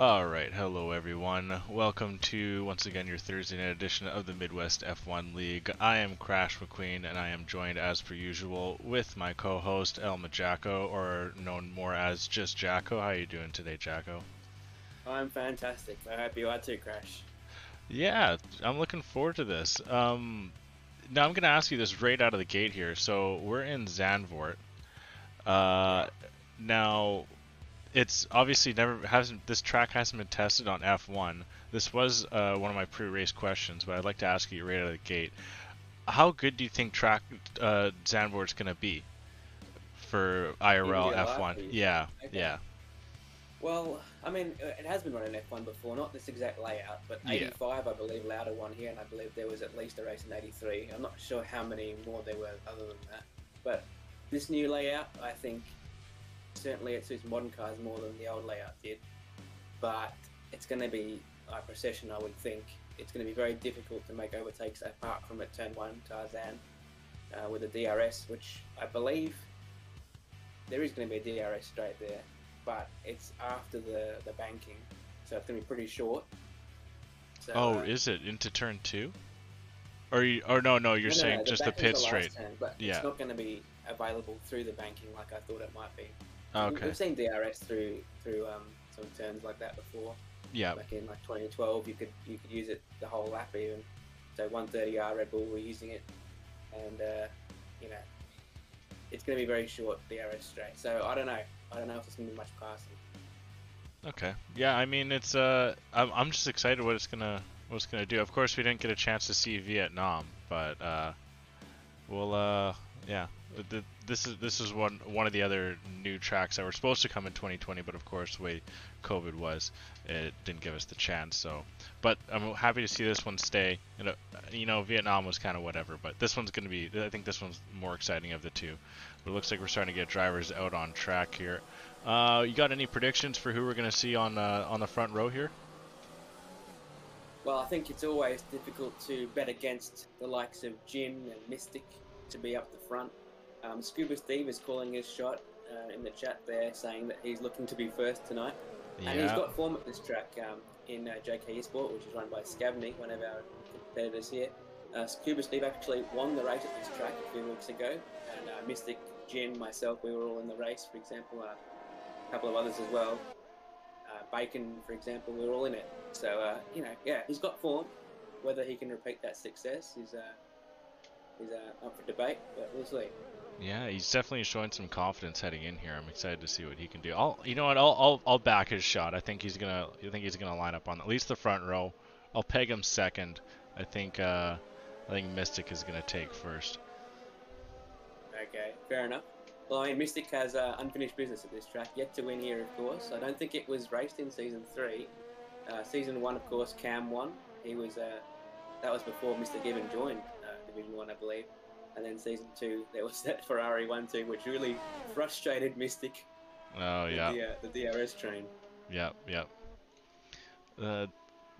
All right, hello everyone. Welcome to once again your Thursday night edition of the Midwest F1 League. I am Crash McQueen, and I am joined as per usual with my co-host Elma Jacko, or known more as just Jacko. How are you doing today, Jacko? I'm fantastic. I hope you are too, Crash. Yeah, I'm looking forward to this. Um, now I'm going to ask you this right out of the gate here. So we're in Zandvoort. Uh, now it's obviously never hasn't this track hasn't been tested on F1. This was uh, one of my pre-race questions, but I'd like to ask you right out of the gate: How good do you think track uh, Zandvoort's going to be for IRL F1? Yeah, okay. yeah. Well, I mean, it has been run in F1 before, not this exact layout, but 85, yeah. I believe, Lauda one here, and I believe there was at least a race in 83. I'm not sure how many more there were other than that. But this new layout, I think, certainly it suits modern cars more than the old layout did. But it's going to be a procession, I would think. It's going to be very difficult to make overtakes apart from at turn one, Tarzan, uh, with a DRS, which I believe there is going to be a DRS straight there, but it's after the, the banking, so it's going to be pretty short. So, oh, uh, is it into turn two? Or you, or no, no, you're no, saying no, just the pit the straight. Turn, but yeah. it's not going to be available through the banking like I thought it might be. Oh, okay. We've seen DRS through through um, some turns like that before. Yeah. Back in like 2012, you could you could use it the whole lap even. So 130R Red Bull were using it, and uh, you know, it's going to be very short DRS straight. So I don't know. I don't know if it's going to be much passing. Okay. Yeah. I mean, it's uh, I'm I'm just excited what it's gonna what it's gonna do. Of course, we didn't get a chance to see Vietnam, but uh, we'll uh, yeah, the, this is this is one one of the other new tracks that were supposed to come in 2020, but of course the way COVID was, it didn't give us the chance. So, but I'm happy to see this one stay. You know, you know Vietnam was kind of whatever, but this one's going to be. I think this one's more exciting of the two. But it looks like we're starting to get drivers out on track here. Uh, you got any predictions for who we're going to see on uh, on the front row here? Well, I think it's always difficult to bet against the likes of Jin and Mystic to be up the front. Um, Scuba Steve is calling his shot uh, in the chat there, saying that he's looking to be first tonight. Yeah. And he's got form at this track um, in uh, JK Esport, which is run by Scavney, one of our competitors here. Uh, Scuba Steve actually won the race at this track a few weeks ago, and uh, Mystic, Jin, myself, we were all in the race. For example, uh, a couple of others as well. Uh, Bacon, for example, we were all in it. So uh, you know, yeah, he's got form. Whether he can repeat that success is is up for debate, but we'll see. Yeah, he's definitely showing some confidence heading in here. I'm excited to see what he can do. I'll, you know what? I'll, I'll, I'll back his shot. I think he's gonna, I think he's gonna line up on at least the front row. I'll peg him second. I think, uh, I think Mystic is gonna take first. Okay, fair enough. Well, I mean, Mystic has uh, unfinished business at this track, yet to win here, of course. I don't think it was raced in season three. Uh, season one, of course, Cam won. He was, uh, that was before Mr. even joined uh, Division One, I believe. And then season two, there was that Ferrari one two, which really frustrated Mystic. Oh yeah. The, uh, the DRS train. Yep, yep. Uh,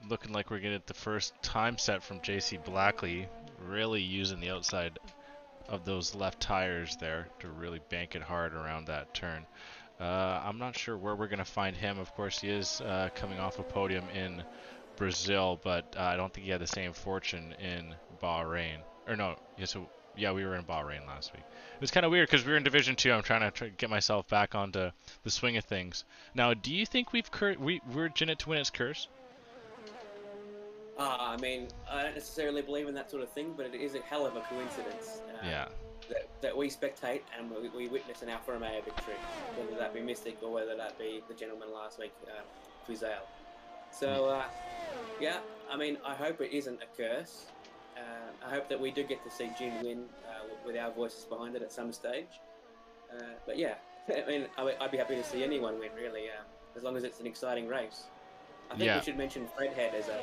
looking like we're gonna the first time set from JC Blackley, really using the outside of those left tires there to really bank it hard around that turn. Uh, I'm not sure where we're going to find him. Of course, he is uh, coming off a podium in Brazil, but uh, I don't think he had the same fortune in Bahrain. Or no, yes, yeah, we were in Bahrain last week. It was kind of weird because we were in Division Two. I'm trying to try get myself back onto the swing of things. Now, do you think we've cur- we we're Jinnit to win its curse? Uh, I mean, I don't necessarily believe in that sort of thing, but it is a hell of a coincidence. Uh, yeah. That, that we spectate and we, we witness an Alfa Romeo victory, whether that be Mystic or whether that be the gentleman last week, uh. So, uh, yeah, I mean, I hope it isn't a curse. I hope that we do get to see Jin win uh, with our voices behind it at some stage. Uh, but yeah, I mean, I'd be happy to see anyone win, really, um, as long as it's an exciting race. I think yeah. we should mention Fredhead as a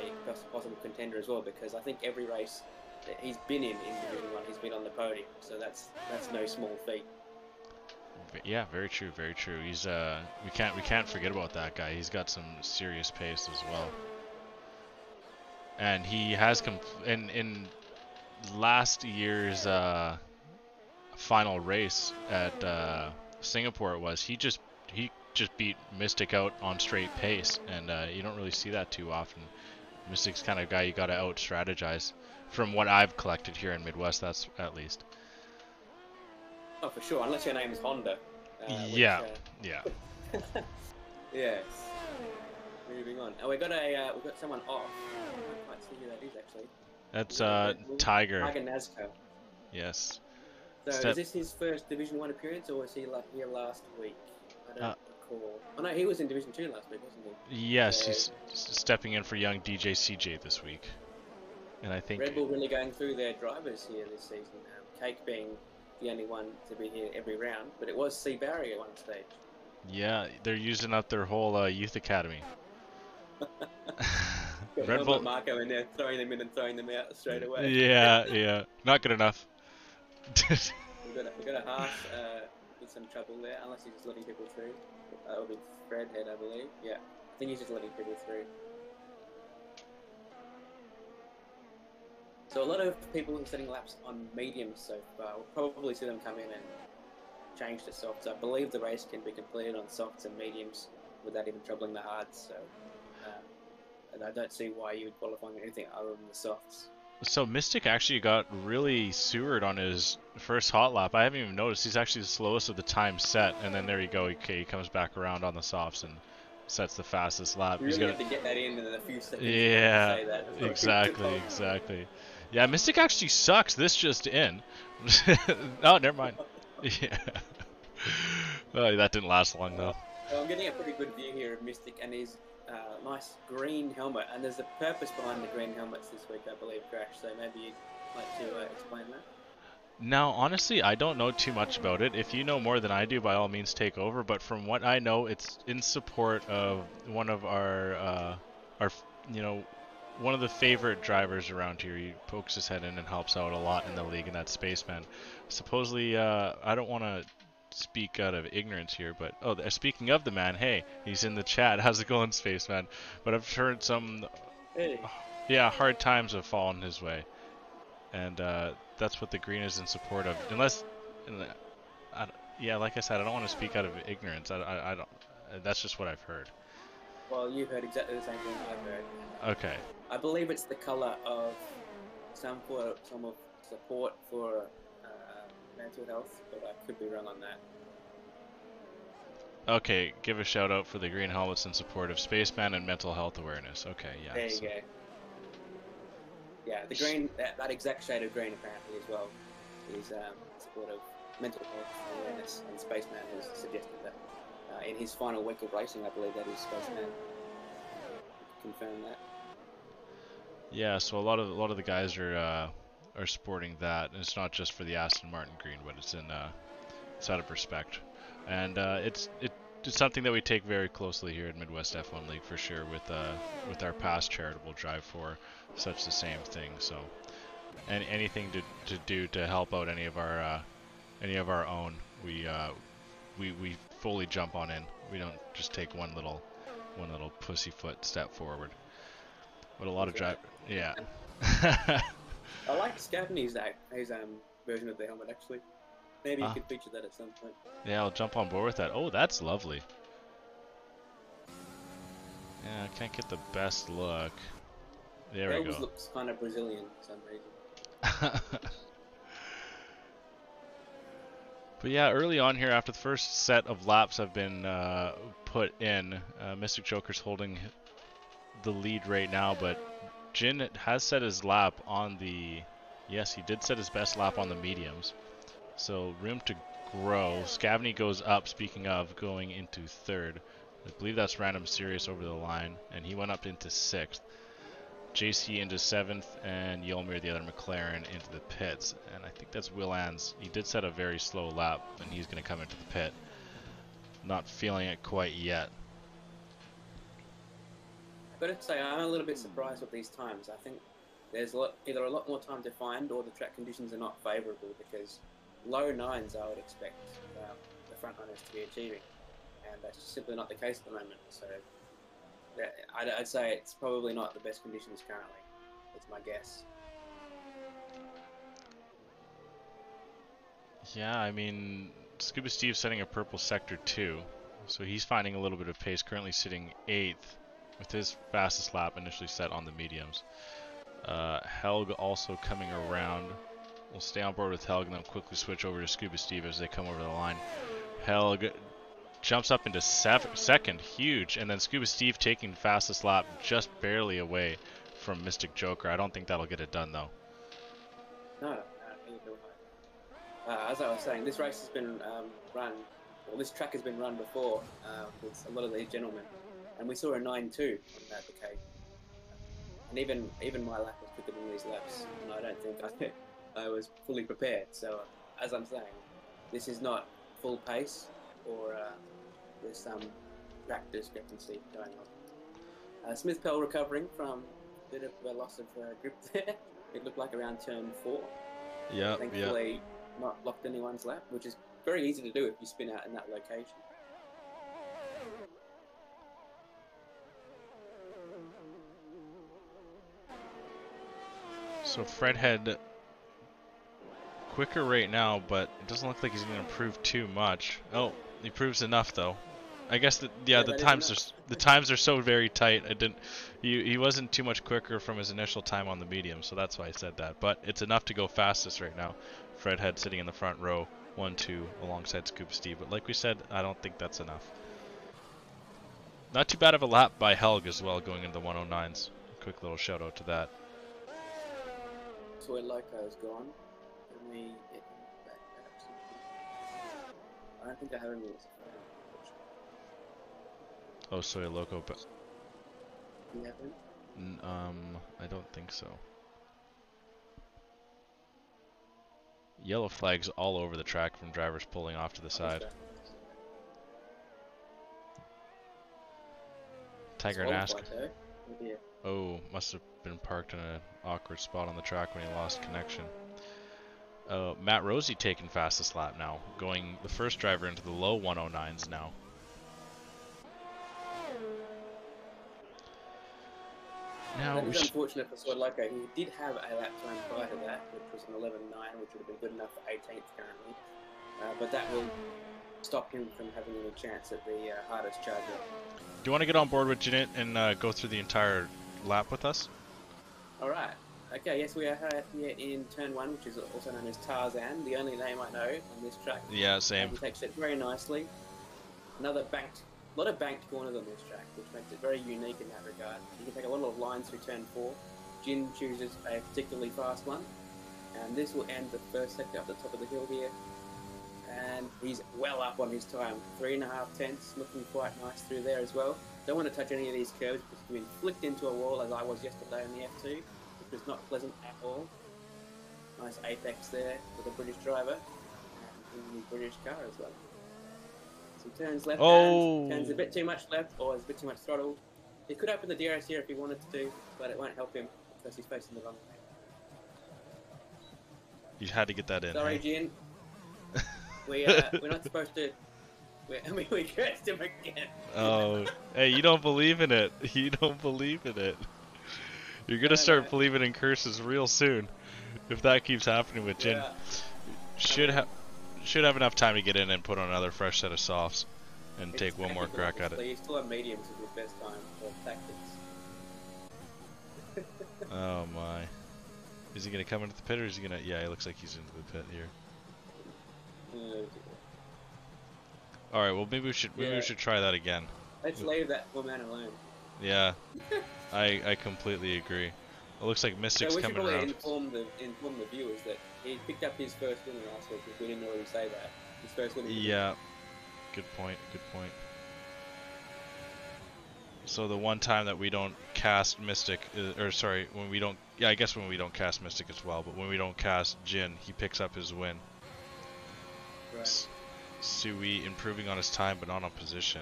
possible contender as well, because I think every race that he's been in in Division One, he's been on the podium. So that's that's no small feat. Yeah, very true, very true. He's uh, we can't we can't forget about that guy. He's got some serious pace as well and he has com- in in last year's uh, final race at uh, Singapore it was he just he just beat Mystic out on straight pace, and uh, you don't really see that too often. Mystic's kind of guy you got to out strategize. From what I've collected here in Midwest, that's at least. Oh, for sure. Unless your name is Honda. Uh, which, yeah, uh, yeah. yes. Moving on. Oh, we got a uh, we got someone off. I can't quite see who that is actually. That's uh, Tiger. Tiger Nazco. Yes. So Step- is this his first Division One appearance, or was he like here last week? I don't Uh, recall. Oh no, he was in Division Two last week, wasn't he? Yes, Uh, he's stepping in for young DJ CJ this week, and I think Red Bull really going through their drivers here this season. Um, Cake being the only one to be here every round, but it was C Barry at one stage. yeah they're using up their whole uh, youth academy. Red Bull. Marko in there, throwing them in and throwing them out straight away. Yeah, yeah, not good enough. We've got a, we've got a Haas uh, with some trouble there, unless he's just letting people through. Uh, That would be Fred Head, I believe. Yeah, I think he's just letting people through. So a lot of people who are setting laps on mediums so far will probably see them come in and change to softs. I believe the race can be completed on softs and mediums without even troubling the hards. So, and I don't see why you would qualify on anything other than the softs. So Mystic actually got really sewered on his first hot lap. I haven't even noticed. He's actually the slowest of the time set, and then there you go. Okay, he comes back around on the softs and sets the fastest lap. You He's really gonna- have to get that in in a few seconds. Yeah, to say that. exactly, exactly. Yeah, Mystic actually sucks. This just in. oh, never mind. Yeah. Oh, that didn't last long though. Well, I'm getting a pretty good view here of Mystic and his uh, nice green helmet. And there's a purpose behind the green helmets this week, I believe, Crash. So maybe you'd like to uh, explain that. Now, honestly, I don't know too much about it. If you know more than I do, by all means, take over. But from what I know, it's in support of one of our, uh, our, you know, one of the favorite drivers around here. He pokes his head in and helps out a lot in the league, and that's Spaceman. Supposedly, uh, I don't want to speak out of ignorance here, but oh, speaking of the man, hey, he's in the chat. How's it going, Spaceman? But I've heard some Hey. yeah, hard times have fallen his way, and uh, that's what the green is in support of. Unless, in the- I yeah, like I said, I don't want to speak out of ignorance. I, I, I don't. That's just what I've heard. Well, you've heard exactly the same thing I've heard. Okay. I believe it's the colour of some for some of support for mental health, but I could be wrong on that. Okay, give a shout out for the green helmets in support of spaceman and mental health awareness. Okay, yeah. there you so- go. Yeah, the green, that, that exact shade of green apparently as well, is um, support of mental health awareness. And Spaceman has suggested that uh, in his final week of racing, I believe that is Spaceman. Confirm that. Yeah, so a lot of a lot of the guys are uh, are sporting that, and it's not just for the Aston Martin green, but it's in uh, it's out of respect, and uh, it's it, it's something that we take very closely here at Midwest F1 League for sure. With uh, with our past charitable drive for such the same thing. So, and anything to, to do to help out any of our uh, any of our own, we uh, we we fully jump on in. We don't just take one little one little pussyfoot step forward. But a lot of drive, yeah. I like Scavney's his um version of the helmet actually. Maybe you Ah. could feature that at some point. Yeah, I'll jump on board with that. Oh, that's lovely. Yeah, I can't get the best look. There it we always go. looks kind of Brazilian for some reason. but yeah, early on here, after the first set of laps have been uh, put in, uh, Mystic Joker's holding the lead right now, but Jin has set his lap on the. Yes, he did set his best lap on the mediums. So room to grow. Scavney goes up, speaking of, going into third. I believe that's Random Serious over the line, and he went up into sixth. JC into seventh, and Yelmir, the other McLaren, into the pits. And I think that's Will Ann's. He did set a very slow lap, and he's going to come into the pit. Not feeling it quite yet. Got to say, I'm a little bit surprised with these times. I think there's a lot, either a lot more time to find or the track conditions are not favourable because low nines I would expect um, the front runners to be achieving, and that's simply not the case at the moment. So I'd, I'd say it's probably not the best conditions currently. That's my guess. Yeah, I mean, Scuba Steve's setting a purple sector 2. So he's finding a little bit of pace, currently sitting eighth with his fastest lap initially set on the mediums. Uh, Helg also coming around. We'll stay on board with Helg and then quickly switch over to Scuba Steve as they come over the line. Helg jumps up into second, huge, and then Scuba Steve taking fastest lap just barely away from Mystic Joker. I don't think that'll get it done though. No, uh, as I was saying, this race has been um, run, well, this track has been run before uh, with a lot of these gentlemen, and we saw a 9-2 on that decade. And even even my lap was quicker than these laps, and I don't think I, I was fully prepared. So, as I'm saying, this is not full pace, or uh, there's some track discrepancy going on. Uh, Smith Pell recovering from a bit of a loss of uh, grip there. it looked like around turn four. Yeah, Thankfully, yeah. not locked anyone's lap, which is very easy to do if you spin out in that location. So Fredhead quicker right now, but it doesn't look like he's going to improve too much. Oh, he proves enough though. I guess the, yeah, yeah the times are the times are so very tight. I didn't he he wasn't too much quicker from his initial time on the medium, so that's why I said that. But it's enough to go fastest right now. Fredhead sitting in the front row, one two alongside Scuba Steve. But like we said, I don't think that's enough. Not too bad of a lap by Helg as well, going into the 109s. Quick little shout out to that. Soy Loco is gone. Can we get him back? I don't think I have him Oh, Soy Loco, but. N um, I don't think so. Yellow flags all over the track from drivers pulling off to the side. Tiger Nask. Oh, must have been parked in an awkward spot on the track when he lost connection. Uh, Matt Rosie taking fastest lap now, going the first driver into the low 109s now. Now, it was unfortunate for Soy Loco. He did have a lap time prior to that, which was an 11.9, which would have been good enough for 18th currently. Uh, but that will stop him from having any chance at the uh, hardest charger. Do you want to get on board with Jeanette and uh, go through the entire lap with us? All right. Okay, yes, we are here in turn one, which is also known as Tarzan, the only name I know on this track. Yeah, same. he takes it very nicely. Another banked a lot of banked corners on this track, which makes it very unique in that regard. You can take a lot of lines through turn 4. Jin chooses a particularly fast one, and this will end the first sector up the top of the hill here. And he's well up on his time, three and a half tenths, looking quite nice through there as well. Don't want to touch any of these curves because you've been flicked into a wall as I was yesterday in the F2, which was not pleasant at all. Nice apex there for the British driver, and in the British car as well. He turns left oh. turns a bit too much left, or is a bit too much throttle. He could open the DRS here if he wanted to, but it won't help him because he's facing the wrong way. You had to get that in. Sorry, hey? Jin. we, uh, we're not supposed to. We, I mean, we cursed him again. oh, hey, you don't believe in it. You don't believe in it. You're gonna start believing in curses real soon, if that keeps happening with Jin. Yeah. Should have should have enough time to get in and put on another fresh set of softs and it's take one more crack at it. You still have mediums as your best time for tactics. oh my. Is he gonna come into the pit or is he gonna yeah, he looks like he's into the pit here. Alright, well maybe we should maybe yeah. we should try that again. Let's leave that poor man alone. Yeah. I I completely agree. It looks like Mystic's so coming around. Inform the inform the viewers that he picked up his first win last week. because We didn't already say that. His first win. Yeah. Good point. Good point. So the one time that we don't cast Mystic, uh, or sorry, when we don't, yeah, I guess when we don't cast Mystic as well, but when we don't cast Jin, he picks up his win. Right. Sui improving on his time, but not on position.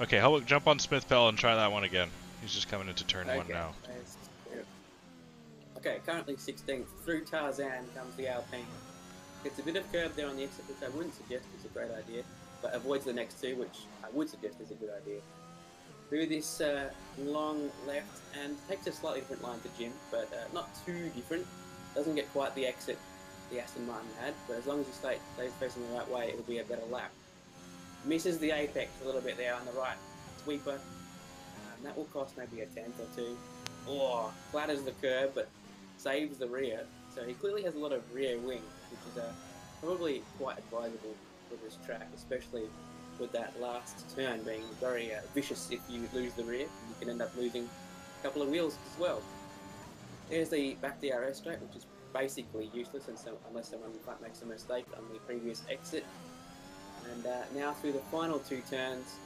Okay, how about jump on Smith Pell and try that one again? He's just coming into turn okay. one now. Okay, currently 16th. Through Tarzan comes the Alpine. It's a bit of curve there on the exit, which I wouldn't suggest is a great idea, but avoids the next two, which I would suggest is a good idea. Through this uh, long left and takes a slightly different line to Jin, but uh, not too different. Doesn't get quite the exit the Aston Martin had, but as long as you stay, stays facing the right way, it'll be a better lap. misses the apex a little bit there on the right sweeper. Um, that will cost maybe a tenth or two. Or flatters the curb but saves the rear. So he clearly has a lot of rear wing, which is uh, probably quite advisable for this track, especially with that last turn being very uh, vicious if you lose the rear. You can end up losing a couple of wheels as well. There's the back DRS straight, which is basically useless unless someone makes a mistake on the previous exit. And uh, now through the final two turns,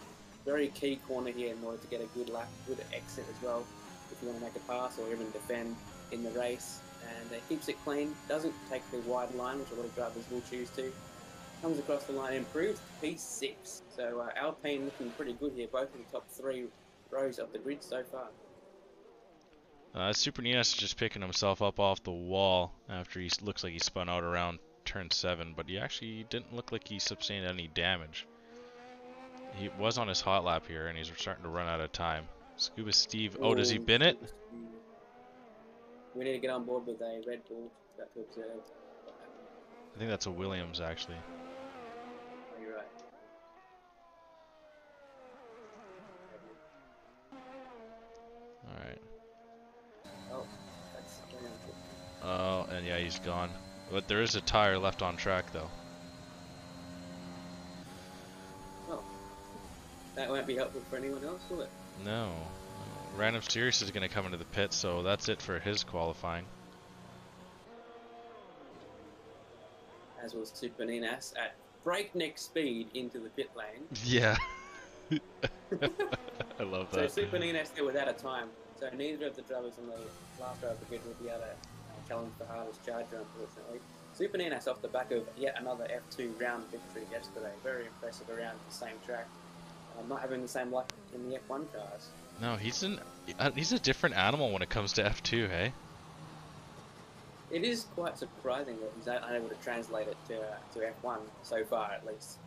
very key corner here in order to get a good lap, good exit as well, if you want to make a pass or even defend in the race. And uh, keeps it clean, doesn't take the wide line, which a lot of drivers will choose to. Comes across the line, improves P6. So uh, Alpine looking pretty good here, both in the top three rows of the grid so far. Uh, Super Ninas is just picking himself up off the wall after he looks like he spun out around turn 7, but he actually didn't look like he sustained any damage. He was on his hot lap here, and he's starting to run out of time. Scuba Steve, oh, does he bin it? We need to get on board with a Red Bull to observe. I think that's a Williams, actually. Oh, you're right. Alright. Oh, that's Oh, and yeah, he's gone. But there is a tire left on track, though. Oh. That won't be helpful for anyone else, will it? No. Random Serious is going to come into the pit, so that's it for his qualifying. As was Super Ninas at breakneck speed into the pit lane. Yeah. I love that. So Super Ninas still without a time. So neither of the drivers on the last row of the grid will be able to challenge the hardest charger, unfortunately. Super Ninas off the back of yet another F2 round victory yesterday. Very impressive around the same track. Uh, not having the same luck in the F1 cars. No, he's an uh, he's a different animal when it comes to F2, hey? It is quite surprising that he's unable to translate it to, uh, to F1 so far, at least.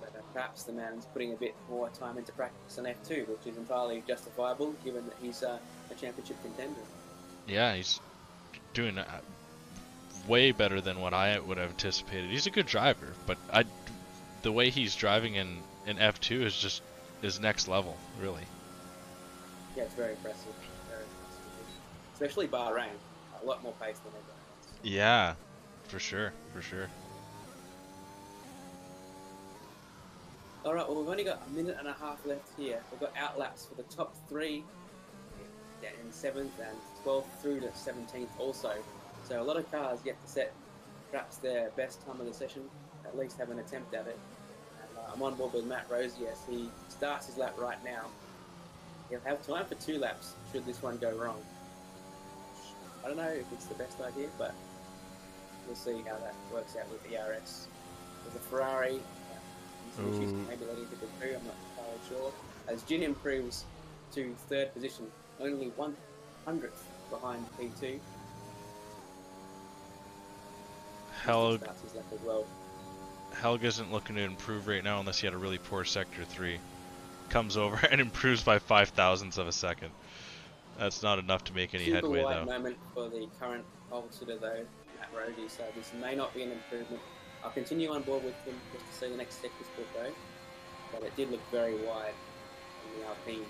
But uh, perhaps the man's putting a bit more time into practice on F2, which is entirely justifiable given that he's uh, a championship contender. Yeah, he's doing uh, way better than what I would have anticipated. He's a good driver, but I, the way he's driving in, in F2 is just is next level, really. Yeah, it's very impressive. Very impressive. Especially Bahrain, a lot more pace than everyone else. Yeah, for sure, for sure. All right, well we've only got a minute and a half left here. We've got outlaps for the top three in seventh and 12th through to 17th also. So a lot of cars get to set perhaps their best time of the session, at least have an attempt at it. And, uh, I'm on board with Matt Rosie as he starts his lap right now. He'll have time for two laps should this one go wrong. I don't know if it's the best idea, but we'll see how that works out with ERS. With a Ferrari, uh, maybe leading to the two, I'm not entirely sure. As Jin improves to third position, only one hundredth behind P2. Helg well. Helg isn't looking to improve right now unless he had a really poor sector 3. Comes over and improves by five thousandths of a second. That's not enough to make any Super headway though. moment for the current holster though, Matt Rosie, so this may not be an improvement. I'll continue on board with him just to see the next sector split though. But it did look very wide in the Alpine.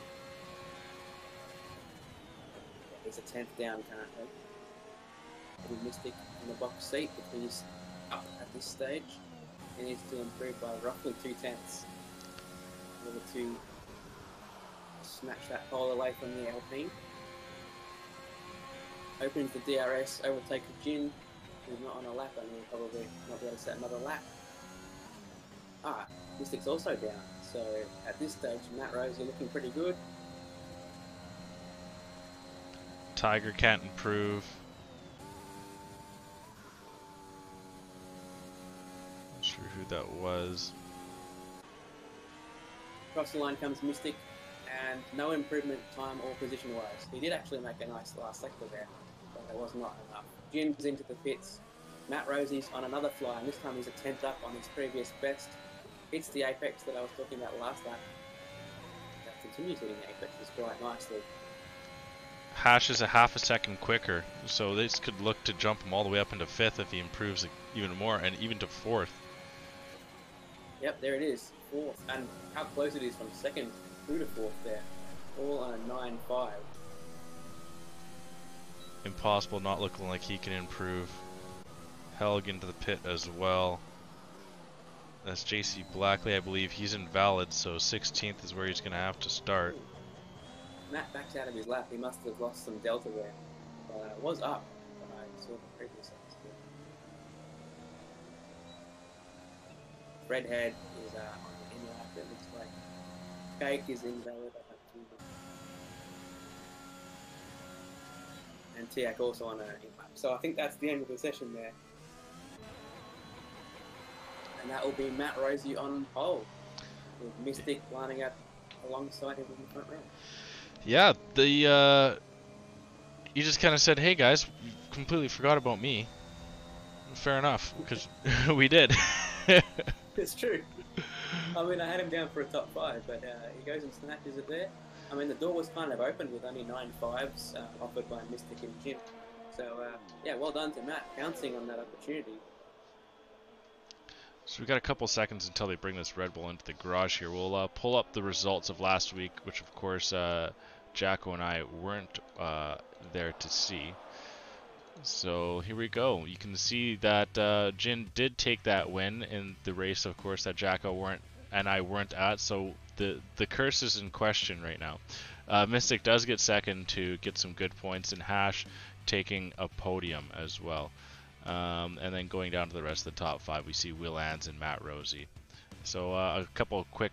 He's a tenth down currently. With Mystic in the box seat, but he's up at this stage. He needs to improve by roughly two tenths in order to snatch that pole away from the Alpine. Opens the DRS, overtake Jin, who's not on a lap and he'll probably not be able to set another lap. Ah, Mystic's also down, so at this stage Matt Rose are looking pretty good. Tiger can't improve. Not sure who that was. Across the line comes Mystic, and no improvement time or position wise. He did actually make a nice last sector there, but it was not enough. Jin's into the pits. Matt Rosie's on another fly, and this time he's a tenth up on his previous best. Hits the apex that I was talking about last lap. That continues hitting the apex quite nicely. Hash is a half a second quicker, so this could look to jump him all the way up into fifth if he improves even more, and even to fourth. Yep, there it is. fourth, and how close it is from second through to fourth there. All on a 9 5. Impossible not looking like he can improve. Helg into the pit as well. That's JC Blackley, I believe. He's invalid, so 16th is where he's going to have to start. Matt backs out of his lap. He must have lost some delta there. Uh, was up, but I saw the previous episode. Redhead is uh, on the in lap, it looks like. Cake is invalid. I have. And Tiak also on a in lap. So I think that's the end of the session there. And that will be Matt Rosie on pole, with Mystic lining up alongside him in the front row. Yeah, the uh, you just kind of said, "Hey guys, completely forgot about me." Fair enough, because we did. it's true. I mean, I had him down for a top five, but uh, he goes and snatches it there. I mean, the door was kind of open with only nine fives uh, offered by Mystic and Jin. So, uh, yeah, well done to Matt, pouncing on that opportunity. So we got a couple seconds until they bring this Red Bull into the garage here. We'll uh, pull up the results of last week, which of course uh, Jacko and I weren't uh, there to see. So here we go. You can see that uh, Jin did take that win in the race, of course, that Jacko weren't and I weren't at. So the the curse is in question right now. Uh, Mystic does get second to get some good points, and Hash taking a podium as well. Um, and then going down to the rest of the top five, we see Will Ans and Matt Rosie. So uh, a couple quick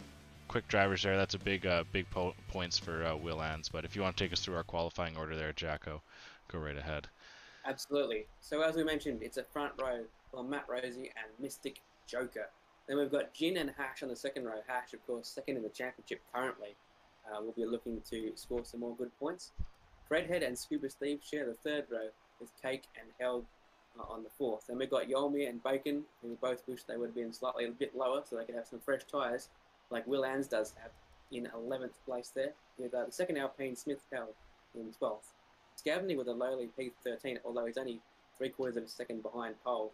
quick drivers there. That's a big uh, big po points for uh, Will Ans. But if you want to take us through our qualifying order there, Jacko, go right ahead. Absolutely. So as we mentioned, it's a front row for Matt Rosie and Mystic Joker. Then we've got Jin and Hash on the second row. Hash, of course, second in the championship currently. Uh, will be looking to score some more good points. Fredhead and Scuba Steve share the third row with Cake and Helg uh, on the fourth. Then we've got Yolmi and Bacon, who both wish they would have been slightly a bit lower so they could have some fresh tyres, like Will Ans does have in 11th place there, with uh, the second Alpine Smith Pell in 12th. Scavney with a lowly P13, although he's only three quarters of a second behind pole.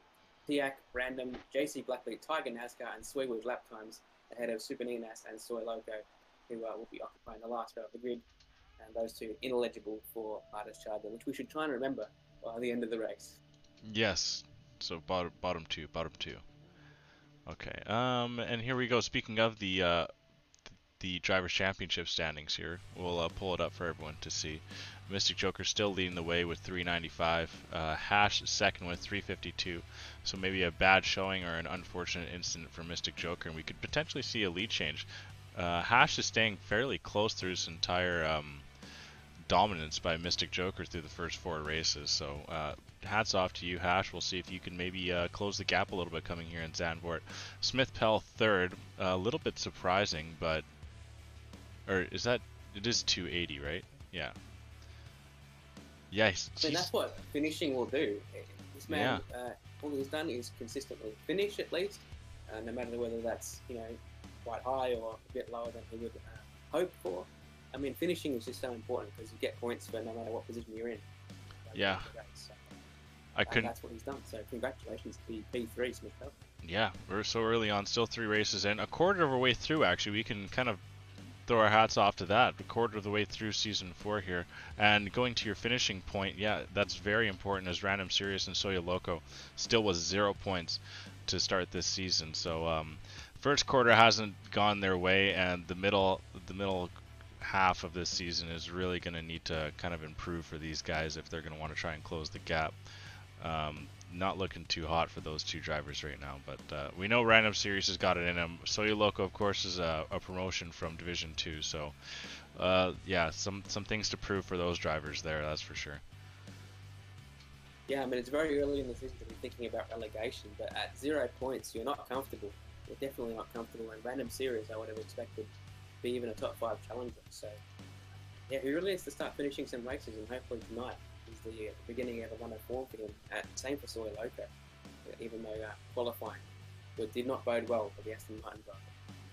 Piak, Random, JC Blackley, Tiger NASCAR, and Swee with lap times ahead of Super Ninas and Soy Loco, who uh, will be occupying the last row of the grid. And those two ineligible for Hardest Charger, which we should try and remember by the end of the race. Yes. So bottom bottom two, bottom two. Okay. Um, and here we go. Speaking of the uh, the drivers' championship standings here, we'll uh, pull it up for everyone to see. Mystic Joker still leading the way with 395. Uh, Hash second with 352. So maybe a bad showing or an unfortunate incident for Mystic Joker, and we could potentially see a lead change. Uh, Hash is staying fairly close through his entire um, dominance by Mystic Joker through the first four races. So uh, hats off to you, Hash. We'll see if you can maybe uh, close the gap a little bit coming here in Zandvoort. Smith Pell third, a little bit surprising, but or is that it is 280, right? Yeah. I mean, that's what finishing will do. This man, Yeah. uh, all he's done is consistently finish at least, uh, no matter whether that's you know quite high or a bit lower than he would uh, hope for. I mean, finishing is just so important because you get points for no matter what position you're in. Yeah. end of the race. So, I couldn't. That's what he's done. So congratulations to P3 Smith. Yeah, we're so early on, still three races in. A quarter of our way through, actually, we can kind of throw our hats off to that. A quarter of the way through season four here. And going to your finishing point, yeah, that's very important as Random Serious and Soy Loco still was zero points to start this season. So um, first quarter hasn't gone their way, and the middle the middle half of this season is really going to need to kind of improve for these guys if they're going to want to try and close the gap. Um, not looking too hot for those two drivers right now, but uh, we know Random Series has got it in him. Soy Loco, of course, is a, a promotion from Division Two, so uh, yeah, some some things to prove for those drivers there. That's for sure. Yeah, I mean, it's very early in the season to be thinking about relegation, but at zero points, you're not comfortable. You're definitely not comfortable. And random series, I would have expected be even a top five challenger. So, yeah, he really needs to start finishing some races, and hopefully tonight is the uh, beginning of run of for him. At same for Soy Loco, even though uh, qualifying but did not bode well for the Aston Martin driver.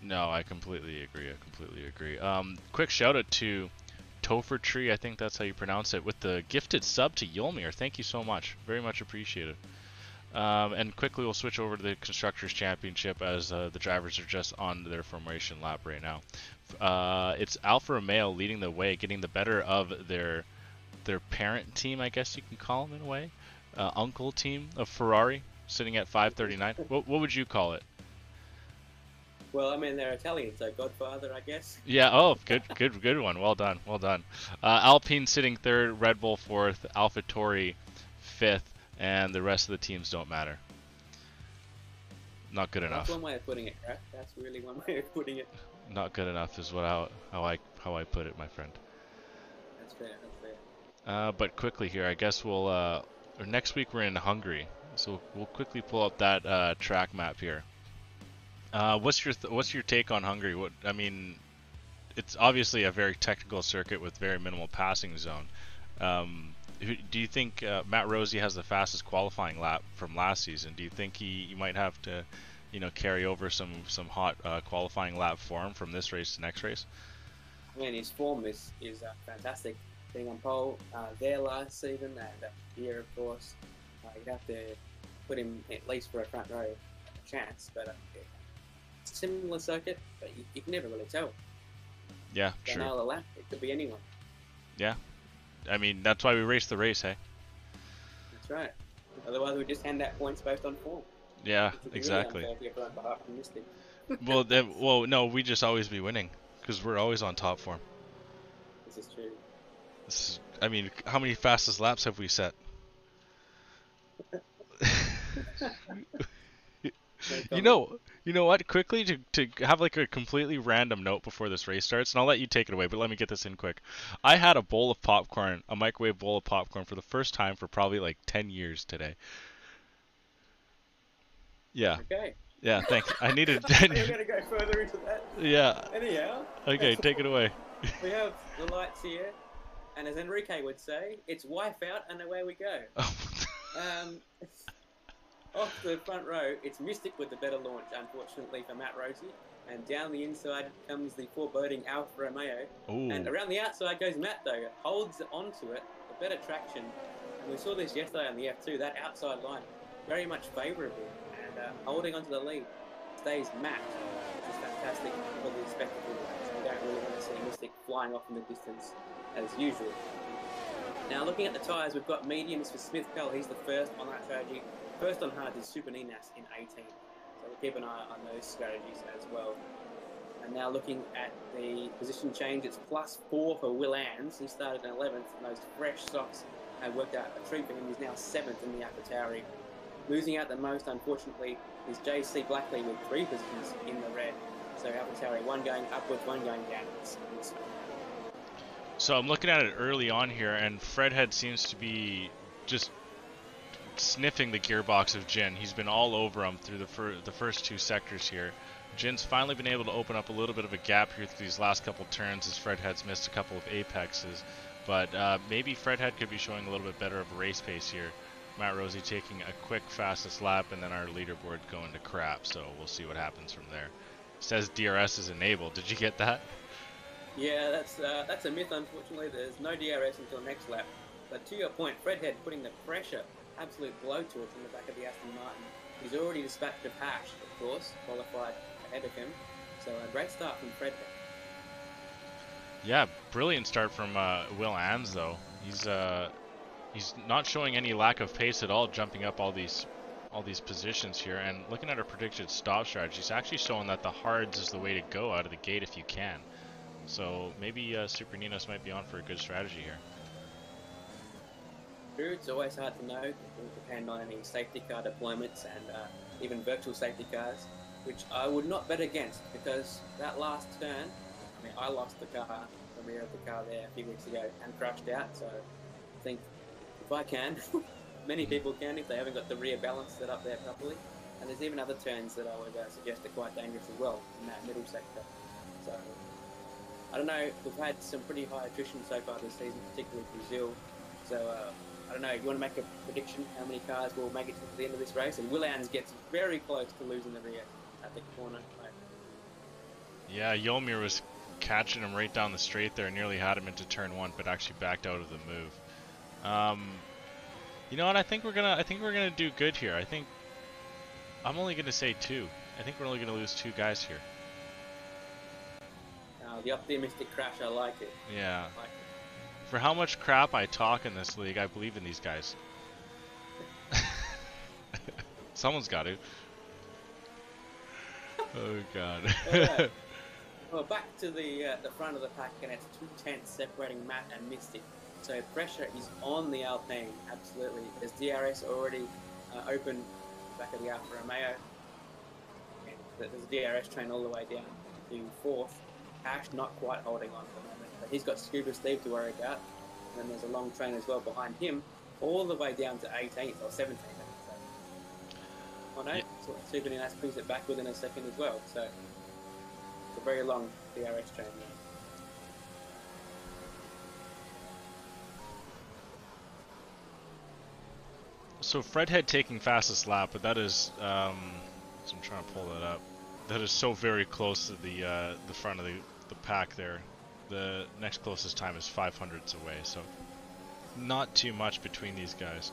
No, I completely agree. I completely agree. Um, quick shout out to Topher Tree, I think that's how you pronounce it, with the gifted sub to Yolmir. Thank you so much. Very much appreciated. Um, and quickly we'll switch over to the Constructors Championship as uh, the drivers are just on their formation lap right now. Uh, it's Alfa Romeo leading the way, getting the better of their their parent team, I guess you can call them in a way, uh, uncle team of Ferrari, sitting at 539. what, what would you call it? Well, I mean they're Italian, so Godfather, I guess. Yeah. Oh, good, good, good one. Well done. Well done. Uh, Alpine sitting third, Red Bull fourth, AlphaTauri fifth, and the rest of the teams don't matter. Not good enough. That's one way of putting it, right? That's really one way of putting it. Not good enough is what how, how I how I put it, my friend. That's fair. That's fair. Uh, but quickly here, I guess we'll. Uh, or next week we're in Hungary, so we'll quickly pull up that uh, track map here. Uh, what's your what's your take on Hungary? What I mean, it's obviously a very technical circuit with very minimal passing zone. Um, do you think uh, Matt Rosie has the fastest qualifying lap from last season? Do you think he you might have to, you know, carry over some some hot uh, qualifying lap form from this race to next race? I mean, his form is is fantastic. Being on pole uh, there last season and uh, here, of course, uh, you'd have to put him at least for a front row chance. But uh, it's a similar circuit, but you, you can never really tell. Yeah, Don't true. know the lap. It could be anyone. Yeah, I mean, that's why we race the race, hey? That's right. Otherwise, we just hand out points based on form. Yeah, Which would be really exactly. unfair if you're going behalf of Mystic. well, then, well, no, we just always be winning because we're always on top form. This is true. Is, I mean, how many fastest laps have we set? You um, know, you know what? Quickly to to have like a completely random note before this race starts, and I'll let you take it away. But let me get this in quick. I had a bowl of popcorn, a microwave bowl of popcorn, for the first time for probably like ten years today. Yeah, Okay. yeah. Thanks. I needed. We're to go further into that. yeah. Anyhow, Okay, take it away. we have the lights here, and as Enrique would say, it's wife out and away we go. Um, off the front row, it's Mystic with the better launch, unfortunately for Matt Rosie. And down the inside comes the foreboding Alfa Romeo. And around the outside goes Matt, though. Holds onto it, a better traction. And we saw this yesterday on the F2, that outside line, very much favourable. And uh, holding onto the lead stays Matt, which is fantastic for the spectacle. We don't really to see flying off in the distance as usual. Now, looking at the tyres, we've got mediums for Smith Cull. He's the first on that strategy. First on hard is Super Ninas in 18. So we'll keep an eye on those strategies as well. And now looking at the position change, it's plus four for Will Anns. He started in 11th, and those fresh socks have worked out a treat for him. He's now seventh in the AlphaTauri. Losing out the most, unfortunately, is JC Blackley with three positions in the red. So AlphaTauri, one going upwards, one going downwards. So I'm looking at it early on here, and Fredhead seems to be just sniffing the gearbox of Jin. He's been all over him through the fir- the first two sectors here. Jin's finally been able to open up a little bit of a gap here through these last couple turns as Fredhead's missed a couple of apexes. But uh, maybe Fredhead could be showing a little bit better of a race pace here. Matt Rosie taking a quick fastest lap, and then our leaderboard going to crap. So we'll see what happens from there. Says DRS is enabled. Did you get that? Yeah, that's uh, that's a myth. Unfortunately, there's no DRS until next lap. But to your point, Fredhead putting the pressure, absolute blowtorch in the back of the Aston Martin. He's already dispatched of Hash, of course, qualified ahead of him. So a great start from Fredhead. Yeah, brilliant start from uh, Will Ans though. He's uh, he's not showing any lack of pace at all, jumping up all these all these positions here. And looking at our predicted stop strategy, he's actually showing that the hards is the way to go out of the gate if you can. So maybe uh, Super Ninos might be on for a good strategy here. It's always hard to know. It will depend on any safety car deployments and uh, even virtual safety cars, which I would not bet against because that last turn, I mean, I lost the car, the rear of the car there a few weeks ago and crashed out. So I think if I can, many people can if they haven't got the rear balance set up there properly. And there's even other turns that I would uh, suggest are quite dangerous as well in that middle sector. So I don't know. We've had some pretty high attrition so far this season, particularly Brazil. So uh, I don't know. You want to make a prediction? How many cars will make it to the end of this race? And Willans gets very close to losing the rear at the corner. Yeah, Yolmir was catching him right down the straight there, nearly had him into turn one, but actually backed out of the move. Um, You know what? I think we're gonna. I think we're gonna do good here. I think. I'm only gonna say two. I think we're only gonna lose two guys here. Uh, the optimistic crash, I like it. Yeah. I like it. For how much crap I talk in this league, I believe in these guys. Someone's got to. Oh god. Well, back to the uh, the front of the pack, and it's two tenths separating Matt and Mystic. So pressure is on the Alpine, absolutely. There's DRS already uh, open back of the Alfa Romeo. There's a DRS train all the way down to fourth. Ash not quite holding on at the moment, but he's got Scuba Steve to worry about. And then there's a long train as well behind him, all the way down to 18th or 17th. So. Oh no, Yeah. so Super Nice brings it back within a second as well. So it's a very long DRS train there. So Fredhead taking fastest lap, but that is um, so I'm trying to pull that up. That is so very close to the uh, the front of the, the pack there. The next closest time is 500s away, so not too much between these guys.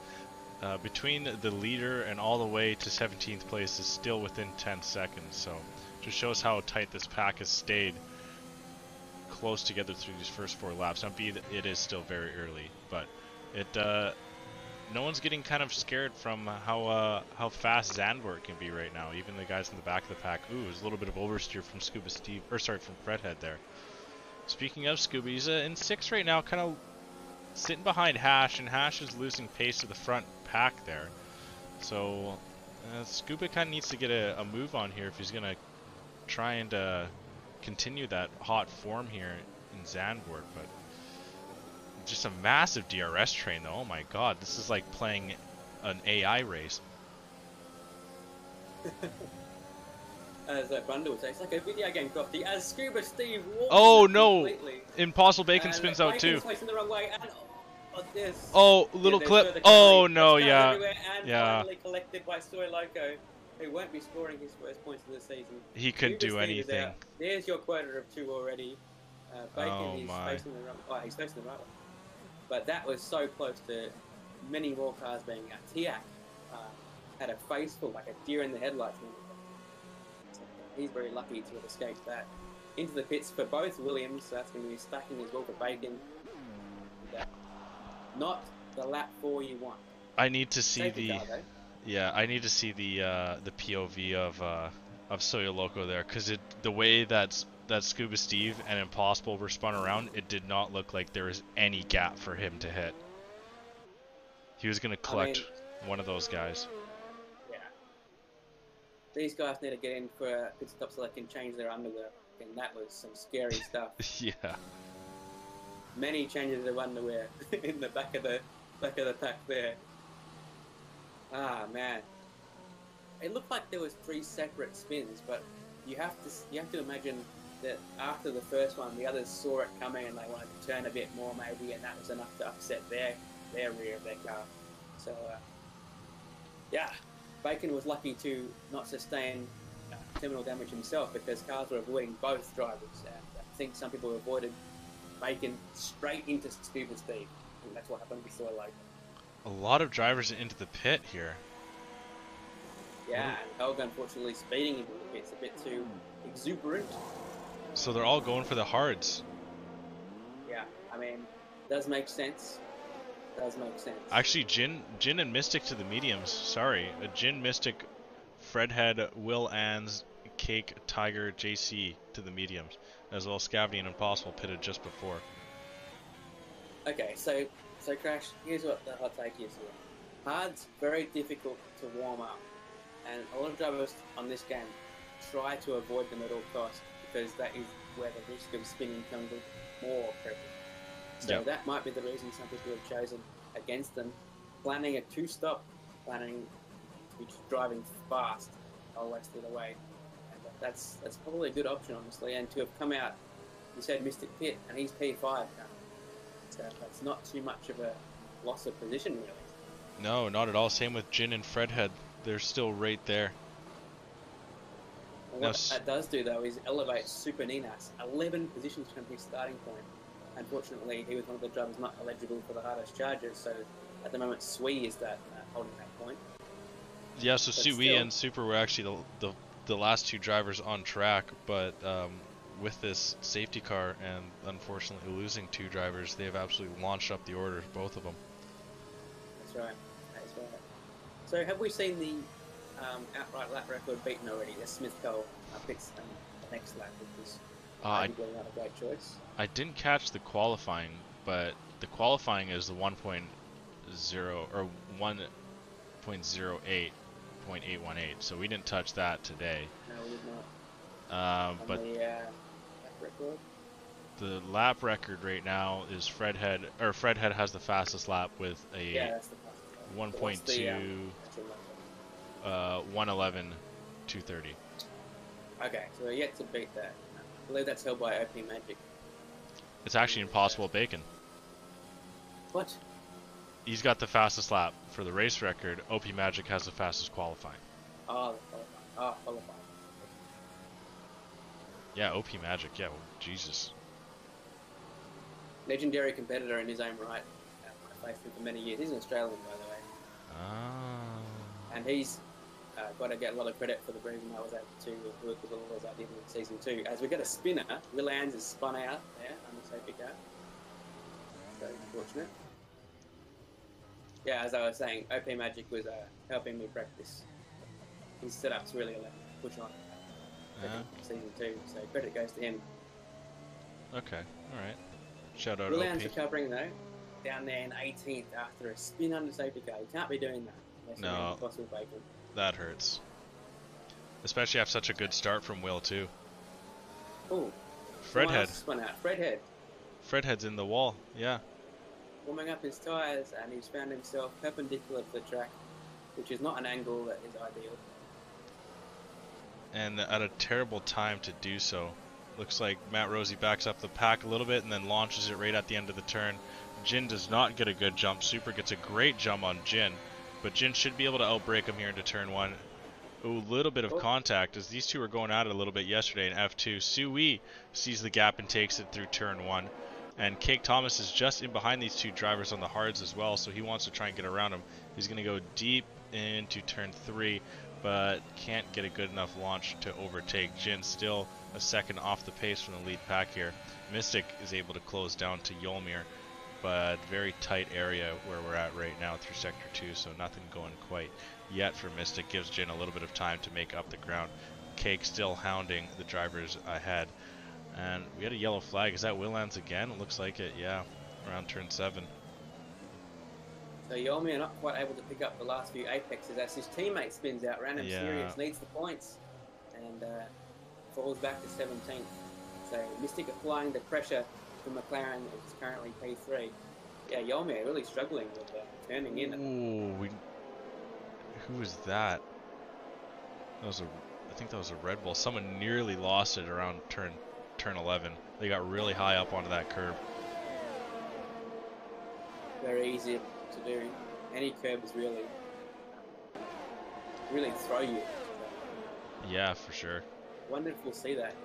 Uh, between the leader and all the way to 17th place is still within 10 seconds, so just shows how tight this pack has stayed close together through these first four laps. Now, be it is still very early, but it uh, no one's getting kind of scared from how uh, how fast Zandvoort can be right now. Even the guys in the back of the pack. Ooh, there's a little bit of oversteer from Scuba Steve, or sorry, from Fredhead there. Speaking of Scuba, he's uh, in sixth right now, kind of sitting behind Hash, and Hash is losing pace to the front pack there. So uh, Scuba kind of needs to get a, a move on here if he's gonna try and uh, continue that hot form here in Zandvoort, but just a massive DRS train though. Oh my god, this is like playing an AI race. As uh, would it's like a video game, Crofty. As Scuba Steve walks Oh, no. completely. Impossible Bacon And spins out too. way, and oh, Oh, little there's clip. Oh no, yeah. And Yeah. finally collected by Soy Loco, who won't be scoring his first points of the season. He couldn't Scuba do Steve anything. out. There's your quota of two already. Uh, Bacon Oh, is my. facing the wrong. Oh, he's facing the right one. But that was so close to many more cars being out. Tiak uh, had a face full, like a deer in the headlights. So he's very lucky to have escaped that. Into the pits for both Williams, so that's going to be stacking as well for Bacon. Not the lap four you want. I need to see Safety the car, yeah. I need to see the uh, the POV of uh, of Soy Loco there, because it the way that that Scuba Steve and Impossible were spun around, it did not look like there was any gap for him to hit. He was gonna collect mean- one of those guys. Yeah. These guys need to get in for a pit stop so they can change their underwear. And that was some scary stuff. yeah. Many changes of underwear in the back of the back of the pack there. Ah man. It looked like there was three separate spins, but you have to you have to imagine that after the first one, the others saw it coming and they wanted to turn a bit more maybe, and that was enough to upset their their rear of their car. So uh, yeah, Bacon was lucky to not sustain uh, terminal damage himself because cars were avoiding both drivers. And I think some people avoided Bacon straight into Scuba Steve. And that's what happened with Soy Loco. A lot of drivers into the pit here. Yeah, and Helga unfortunately speeding into the pits a bit too exuberant. So they're all going for the hards. Yeah, I mean, does make sense. Does make sense. Actually, Jin, Jin and Mystic to the mediums. Sorry, a Jin, Mystic, Fredhead, Will Ann's, Cake, Tiger, JC to the mediums, as well as Scavity and Impossible pitted just before. Okay, so so Crash, here's what the hot take is here. Hard's very difficult to warm up, and a lot of drivers on this game try to avoid them at all costs because that is where the risk of spinning comes more prevalent. So Yeah. that might be the reason some people have chosen against them. Planning a two-stop, planning to be driving fast always the way, and that's that's probably a good option honestly. And to have come out, you said Mystic Pit, and he's P5 now. So that's not too much of a loss of position, really. No, not at all. Same with Jin and Fredhead. They're still right there. And what s- that does do, though, is elevate Super Ninas 11 positions from his starting point. Unfortunately, he was one of the drivers not eligible for the hardest charges, so at the moment Sui is that uh, holding that point. Yeah, so But Sui still- and Super were actually the, the the last two drivers on track, but um, with this safety car and unfortunately losing two drivers, they have absolutely launched up the order, both of them. That's right. That's right. So have we seen the um, outright lap record beaten already? That's Smith Cole uh, picks um, the next lap, which is Uh, I, not a great choice. I didn't catch the qualifying, but the qualifying is the 1.0 or 1.08.818, so we didn't touch that today. No, we did not. Um, but the uh, lap record. the lap record right now is Fredhead, or Fredhead has the fastest lap with a Yeah, that's the fastest lap. So what's 1.2, the, um, actual lap uh, 111, 230. Okay, so we're yet to beat that. I believe that's held by OP Magic. It's actually impossible Bacon. What? He's got the fastest lap for the race record. OP Magic has the fastest qualifying. Oh, the qualifying. Oh, qualifying. Yeah, OP Magic. Yeah, well, Jesus. Legendary competitor in his own right. I him for many years. He's an Australian, by the way. Ah. and he's uh, got to get a lot of credit for the reason I was able to work with all those I did in season two. As we get a spinner, Will Anns is spun out there on the safety car. So unfortunate. Yeah, as I was saying, OP Magic was uh, helping me practice. His setups really allowed me to push on Yeah. in season two, so credit goes to him. Okay. All right. Shout out Will Anns OP. recovering though, down there in 18th after a spin under safety car. You can't be doing that No. possible bacon. That hurts. Especially after such a good start from Will too. Oh, Fredhead. Fredhead. Fredhead's in the wall. Yeah. warming up his tyres and he's found himself perpendicular to the track, which is not an angle that is ideal. And at a terrible time to do so. Looks like Matt Rosie backs up the pack a little bit and then launches it right at the end of the turn. Jin does not get a good jump. Super gets a great jump on Jin. But Jin should be able to outbreak him here into turn one. A little bit of Oh. contact as these two were going at it a little bit yesterday in F2. Sui sees the gap and takes it through turn one. And Cake Thomas is just in behind these two drivers on the hards as well, so he wants to try and get around him. He's going to go deep into turn three, but can't get a good enough launch to overtake. Jin still a second off the pace from the lead pack here. Mystic is able to close down to Yolmir, but very tight area where we're at right now through sector two, so nothing going quite yet for Mystic. Gives Jin a little bit of time to make up the ground. Cake still hounding the drivers ahead. And we had a yellow flag. Is that Willands again? It looks like it, yeah. Around turn seven. So Yolmir not quite able to pick up the last few apexes as his teammate spins out. Random Yeah. Sirius needs the points and uh, falls back to 17th. So Mystic applying the pressure for McLaren, is currently P3. Yeah, Yolmir really struggling with uh, turning in. Ooh, we. Who was that? That was a. I think that was a Red Bull. Someone nearly lost it around turn turn 11. They got really high up onto that curb. Very easy to do. Any curb is really, really throw you. Yeah, for sure. wonder if we'll see that.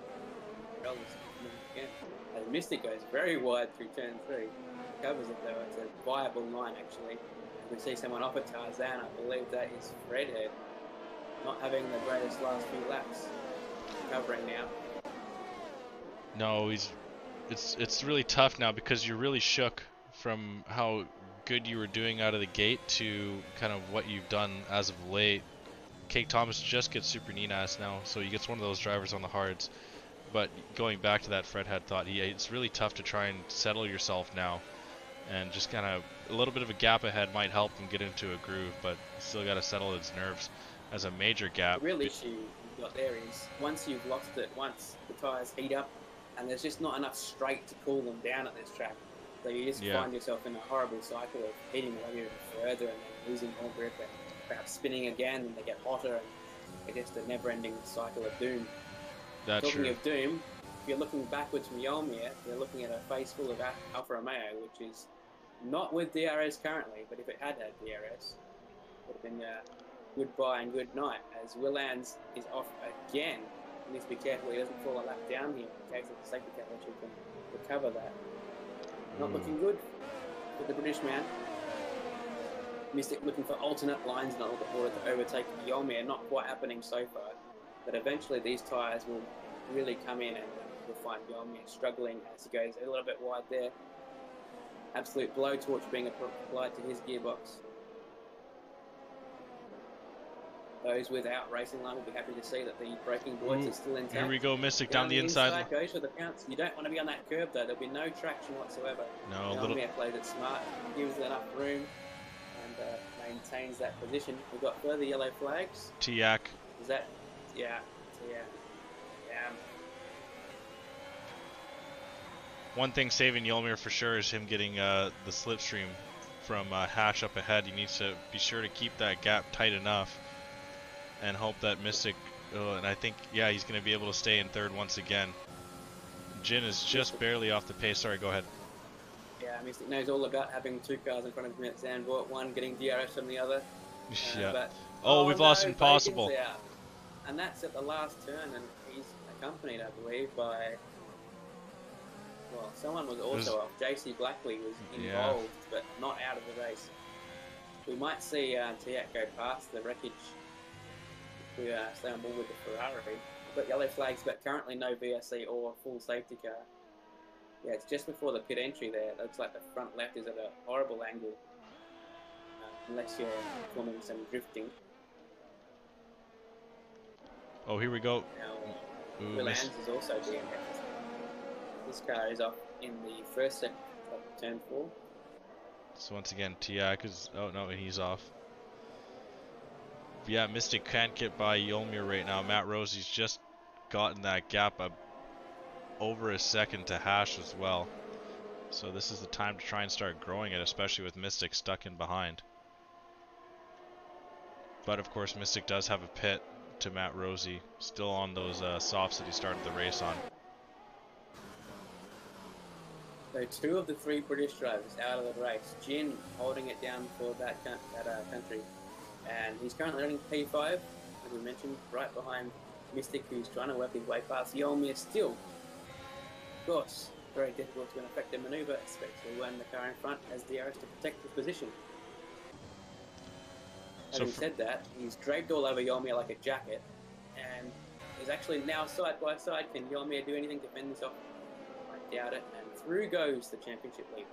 Again. As Mystic goes very wide through turn three, covers it though. It's a viable line actually. We see someone off at Tarzan. I believe that is Fredhead, not having the greatest last few laps. Covering now. No, he's. It's it's really tough now because you're really shook from how good you were doing out of the gate to kind of what you've done as of late. Cake Thomas just gets super Ninas now, so he gets one of those drivers on the hards. But going back to that Fredhead thought, he it's really tough to try and settle yourself now, and just kind of a little bit of a gap ahead might help him get into a groove, but still got to settle his nerves. As a major gap, The real issue you've got there is once you've lost it once, the tyres heat up, and there's just not enough straight to cool them down at this track. So you just Yeah. find yourself in a horrible cycle of heating them even further and then losing more grip and perhaps spinning again, and they get hotter, and it's just a never-ending cycle of doom. That's Talking true. of doom, if you're looking backwards from Yolmir, you're looking at a face full of Al- Alfa Romeo, which is not with DRS currently, but if it had had DRS, it would have been uh, goodbye and good night. As Willands is off again, he needs to be careful he doesn't fall a lap down here in case of the safety car, which he can recover that. Not Ooh. looking good for the British man. Mystic looking for alternate lines in order to overtake Yolmir. Not quite happening so far, but eventually these tyres will really come in and we'll find Yolmir struggling as he goes a little bit wide there. Absolute blowtorch being applied to his gearbox. Those without racing line will be happy to see that the braking boards Ooh, are still intact. Here we go, Mystic down, Down the inside. goes for the pounce. You don't want to be on that curb though. There'll be no traction whatsoever. No, a little. Plays it smart, gives it enough room, and uh, maintains that position. We've got further yellow flags. Tiak. Is that? Yeah, yeah, yeah. One thing saving Yolmir for sure is him getting uh, the slipstream from uh, Hash up ahead. He needs to be sure to keep that gap tight enough and hope that Mystic. Oh, and I think, yeah, he's going to be able to stay in third once again. Jin is just barely off the pace. Sorry, go ahead. Yeah, Mystic knows all about having two cars in front of him at Zandvoort, one getting DRS from the other. Uh, yeah. But, Oh, we've lost no, Impossible. And that's at the last turn, and he's accompanied, I believe, by. Well, someone was also Was- off. JC Blackley was Yeah. involved, but not out of the race. We might see uh, Tiat go past the wreckage if we uh, stay on board with the Ferrari. We've got yellow flags, but currently no VSC or full safety car. Yeah, it's just before the pit entry there. It looks like the front left is at a horrible angle. Uh, unless you're performing some drifting. Oh, here we go. Now, Ooh, is also. This car is off in the first sector of turn four. So once again, Tiak is. Oh no, he's off. Yeah, Mystic can't get by Yolmir right now. Matt Rosie's just gotten that gap up over a second to Hash as well. So this is the time to try and start growing it, especially with Mystic stuck in behind. But of course, Mystic does have a pit to Matt Rosie, still on those uh, softs that he started the race on. So two of the three British drivers out of the race. Jin holding it down for that that uh, country, and he's currently running P5, as we mentioned, right behind Mystic, who's trying to work his way past Yolmir still. Of course, very difficult to affect the manoeuvre, especially when the car in front has the DRS to protect his position. Having said that, he's draped all over Yolmir like a jacket, and is actually now side by side. Can Yolmir do anything to fend this off? I doubt it. And through goes the championship lead.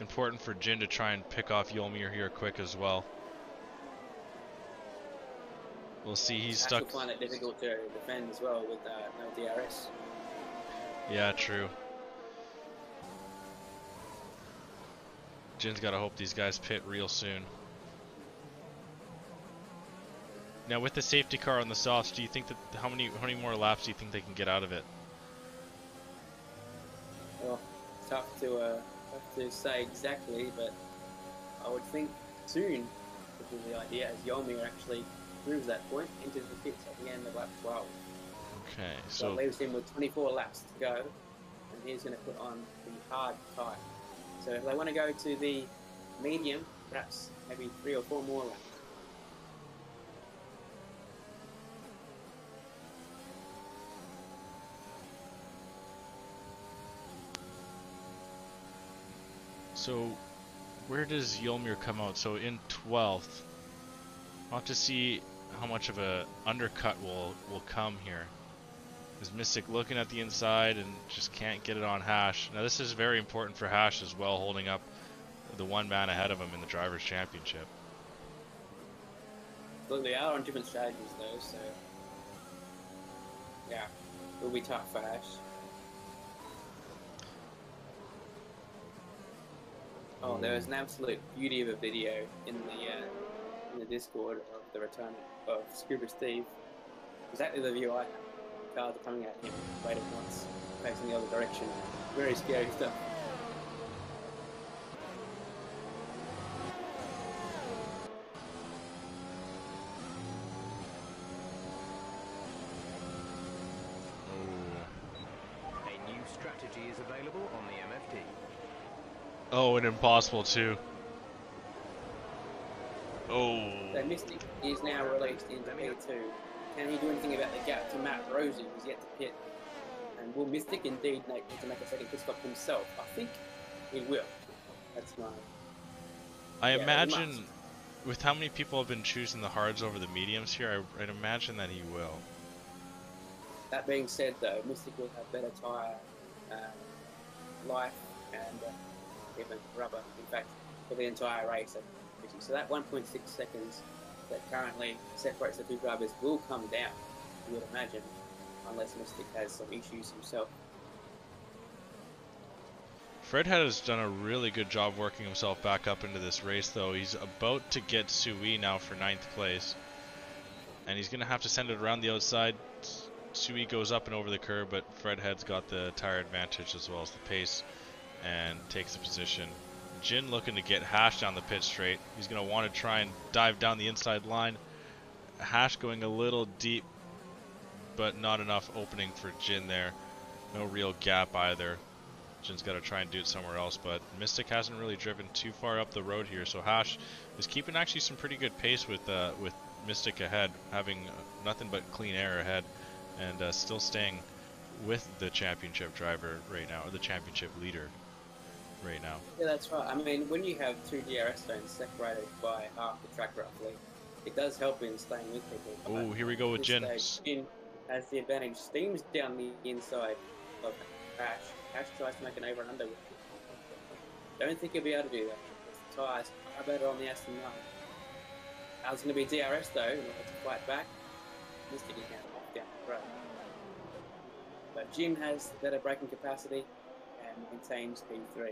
Important for Jin to try and pick off Yolmir here quick as well. We'll see, he's Ash stuck. will find it difficult to defend as well with uh, no DRS. Yeah, true. Jin's gotta hope these guys pit real soon. Now with the safety car on the softs, do you think that how many how many more laps do you think they can get out of it? Well, tough to uh, tough to say exactly, but I would think soon, which is the idea, as Yolmir actually proves that point, enters the pits at the end of lap 12. Okay, So, so it leaves him with 24 laps to go, and he's going to put on the hard tyre. So if they want to go to the medium, perhaps maybe three or four more laps. So where does Yolmir come out? So in 12th. I'll have to see how much of a undercut will will come here. Is Mystic looking at the inside and just can't get it on Hash? Now this is very important for Hash as well, holding up the one man ahead of him in the drivers' championship. Look, they are on different strategies though, so yeah, it'll be tough for Ash. Oh, there was an absolute beauty of a video in the uh, in the Discord of the return of Scuba Steve. Exactly the view I had. Cars are coming at him right at once, facing the other direction. Very scary stuff. A new strategy is available on the MFD. Oh, and impossible too. Oh. So Mystic is now released into P2. Can he do anything about the gap to Matt Rosie, who's yet to pit? And will Mystic indeed make, to make a second pit stop himself? I think he will. That's my I Yeah, imagine, with how many people have been choosing the hards over the mediums here, I, I'd imagine that he will. That being said, though, Mystic will have better tyre uh, life and uh, even rubber, in fact, for the entire race. So that 1.6 seconds that currently separates the two drivers will come down, you would imagine, unless Mystic has some issues himself. Fred has done a really good job working himself back up into this race, though. He's about to get Sui now for ninth place. And he's going to have to send it around the outside. Sui goes up and over the curb, but Fredhead's got the tire advantage as well as the pace and takes a position. Jin looking to get Hash down the pit straight. He's going to want to try and dive down the inside line. Hash going a little deep, but not enough opening for Jin there. No real gap either. Jin's got to try and do it somewhere else, but Mystic hasn't really driven too far up the road here, so Hash is keeping actually some pretty good pace with uh, with Mystic ahead, having nothing but clean air ahead, and uh, still staying with the championship driver right now, or the championship leader right now. Yeah, that's right. I mean, when you have two DRS zones separated by half the track roughly, it does help in staying with people. Oh, here we go with Jin. stage, has the advantage. Steam's down the inside of Ash. Ash tries to make an over and under. Don't think he'll be able to do that. The tyres are better on the Aston Martin. Was going to be DRS though, to fight back. Is now off down the road. But Jin has better braking capacity and maintains P3.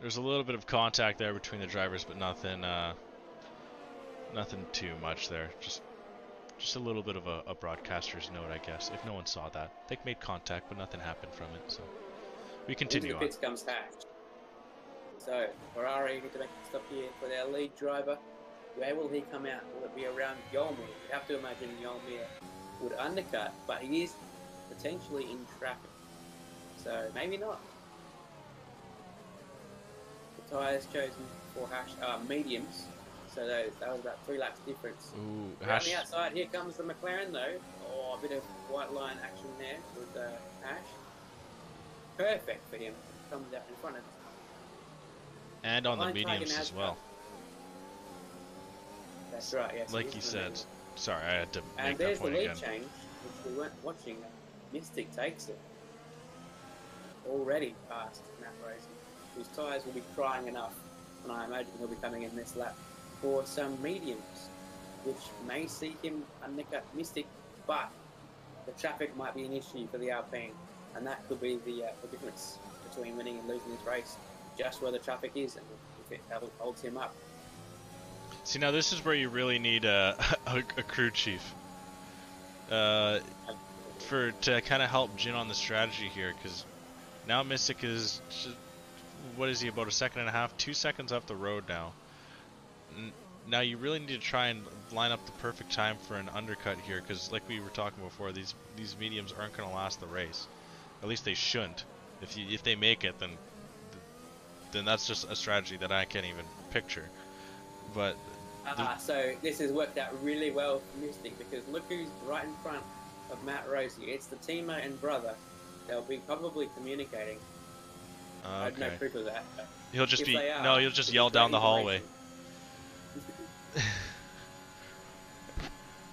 There's a little bit of contact there between the drivers, but nothing, uh, nothing too much there. Just, just a little bit of a, a broadcaster's note, I guess. If no one saw that, they made contact, but nothing happened from it. So we continue Into on. the comes Hatch. So Ferrari need to make a stop here for their lead driver. Where will he come out? Will it be around Yolmir? You have to imagine Yolmir would undercut, but he is potentially in traffic. So maybe not. The tyres chosen for Hash are mediums, so those, that was about three laps difference. Ooh, Hash. the outside, here comes the McLaren though. Oh, a bit of white line action there with uh, Ash. Perfect for him. Comes out in front of And on the Line mediums as has well. That's right, yes. Like you said. medium. Sorry, I had to And make there's that the point lead again. change, which we weren't watching. Uh, Mystic takes it. Already past Matt Rosie, whose tyres will be crying enough, and I imagine he'll be coming in this lap for some mediums, which may see him undercut Mystic, but the traffic might be an issue for the Alpine, and that could be the, uh, the difference between winning and losing this race, just where the traffic is and if it holds him up. See, now this is where you really need a, a, a crew chief. Uh, for to kind of help Jin on the strategy here, because now Mystic is what is he about a second and a half, two seconds off the road now. N- now you really need to try and line up the perfect time for an undercut here, because like we were talking before, these these mediums aren't going to last the race. At least they shouldn't. If you if they make it, then then that's just a strategy that I can't even picture. But Ah, so this has worked out really well for Mystic because look who's right in front of Matt Rosie. It's the teammate and brother. They'll be probably communicating. I have no okay, proof of that. he'll just if be they are, no, he'll just yell down the hallway.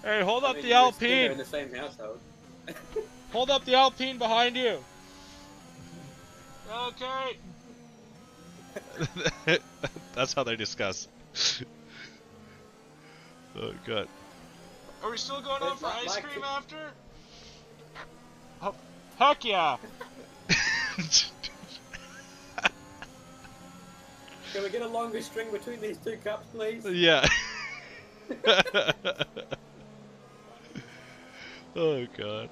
Hey, hold I up mean, the you're in the same household. Hold up the Alpine behind you! Okay! That's how they discuss. oh god. Are we still going out for ice like cream it. after? Oh, heck yeah! Can we get a longer string between these two cups, please? yeah. oh god.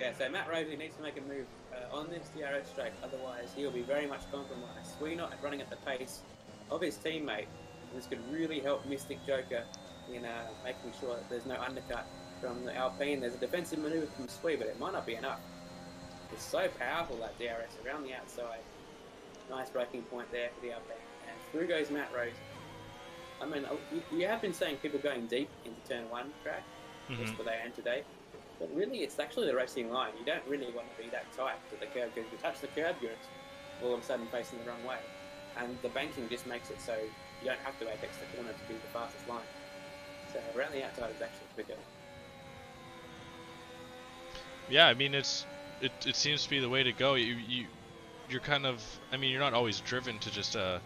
Yeah, so Matt Rosie needs to make a move uh, on this DRS straight, otherwise he'll be very much compromised. We're not running at the pace of his teammate, this could really help Mystic Joker in uh, making sure that there's no undercut from the Alpine. There's a defensive maneuver from Sui, but it might not be enough. It's so powerful that DRS around the outside. Nice breaking point there for the Alpine. Through goes Matt Rose. I mean, uh, you, you have been saying people going deep into turn one track, Mhm. just for they end today. But really, it's actually the racing line. You don't really want to be that tight to the curb because if you touch the curb, you're all of a sudden facing the wrong way. And the banking just makes it so you don't have to apex the corner to be the fastest line. So around the outside is actually quicker. Yeah, I mean it's it, it seems to be the way to go. You you you're kind of I mean you're not always driven to just uh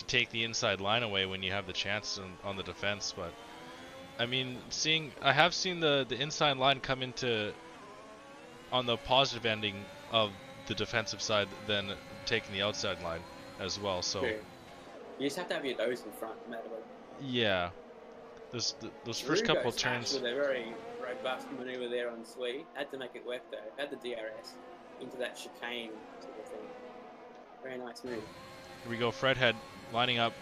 to take the inside line away when you have the chance on, on the defense, but I mean seeing I have seen the the inside line come into on the positive ending of the defensive side than taking the outside line as well. So True. You just have to have your nose in front, no matter what. yeah, those th- those first couple turns. With a very robust maneuver there on Sweet. Had to make it work though. Had the DRS into that chicane sort of thing. Very nice move. Here we go, Fredhead lining up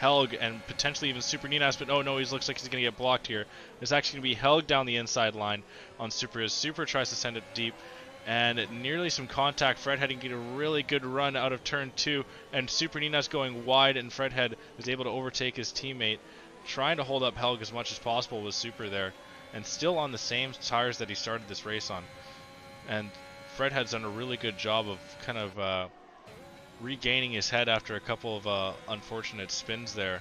Helg and potentially even Super Ninas, but oh no, he looks like he's going to get blocked here. It's actually going to be Helg down the inside line on Super as Super tries to send it deep. And nearly some contact. Fredhead can get a really good run out of turn two, and Super Ninas going wide, and Fredhead is able to overtake his teammate, trying to hold up Helg as much as possible with Super there, and still on the same tires that he started this race on. And Fredhead's done a really good job of kind of uh, regaining his head after a couple of uh, unfortunate spins there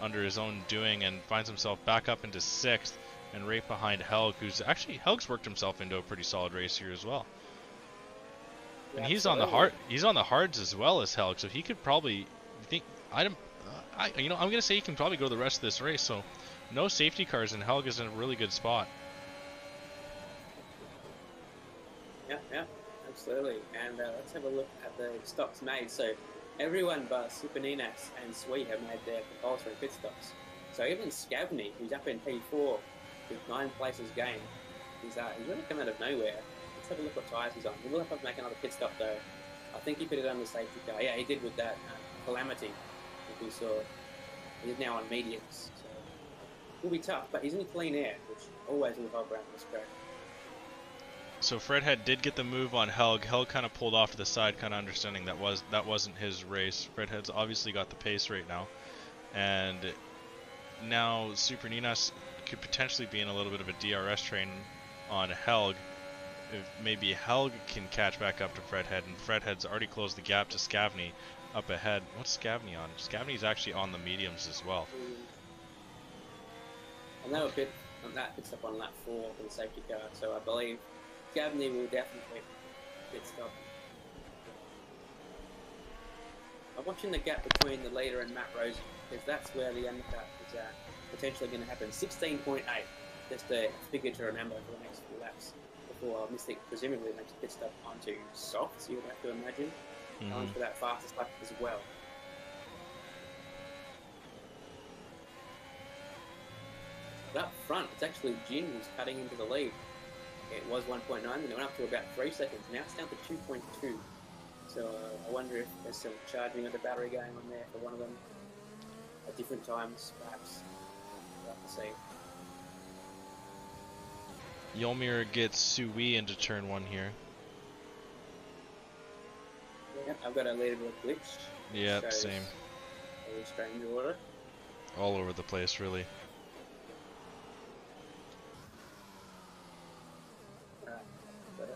under his own doing and finds himself back up into sixth and right behind Helg, who's actually Helg's worked himself into a pretty solid race here as well. And he's on the hard he's on the hards as well as Helg, so he could probably think I don't uh, I you know I'm gonna say he can probably go the rest of this race. So no safety cars and Helg is in a really good spot. Yeah, yeah, absolutely. And uh, let's have a look at the stops made. So everyone but Super Ninas and Sweet have made their compulsory pit stops. So even Scavney, who's up in P4 with nine places gained, he's, uh, he's really come out of nowhere. Let's have a look what tyres he's on. He will have to make another pit stop though. I think he put it on the safety car. Yeah, he did with that uh, Calamity, that we saw. He's now on mediums. So it'll be tough, but he's in clean air, which always will help around this track. So Fredhead did get the move on Helg. Helg kind of pulled off to the side, kind of understanding that was that wasn't his race. Fredhead's obviously got the pace right now, and now Super Ninas could potentially be in a little bit of a DRS train on Helg. If maybe Helg can catch back up to Fredhead, and Fredhead's already closed the gap to Scavney up ahead. What's Scavney on? Scavney's actually on the mediums as well. And were bit on that picks up on lap four for the safety car, so I believe Gavney will definitely get stuck. I'm watching the gap between the leader and Matt Rosie because that's where the undercut is uh, potentially going to happen. 16.8, just a figure to remember for the next few laps before Mystic presumably makes a pit stop onto softs, you would have to imagine. Mhm. Challenge for that fastest lap as well. But up front, it's actually Jin who's cutting into the lead. It was 1.9, then it went up to about 3 seconds. Now it's down to 2.2. So uh, I wonder if there's some charging of the battery going on there for one of them at different times, perhaps. We'll have to see. Yolmir gets Sui into turn one here. Yeah, I've got a leaderboard glitch. Yeah, same. Strange order. All over the place, really. Uh, but, uh,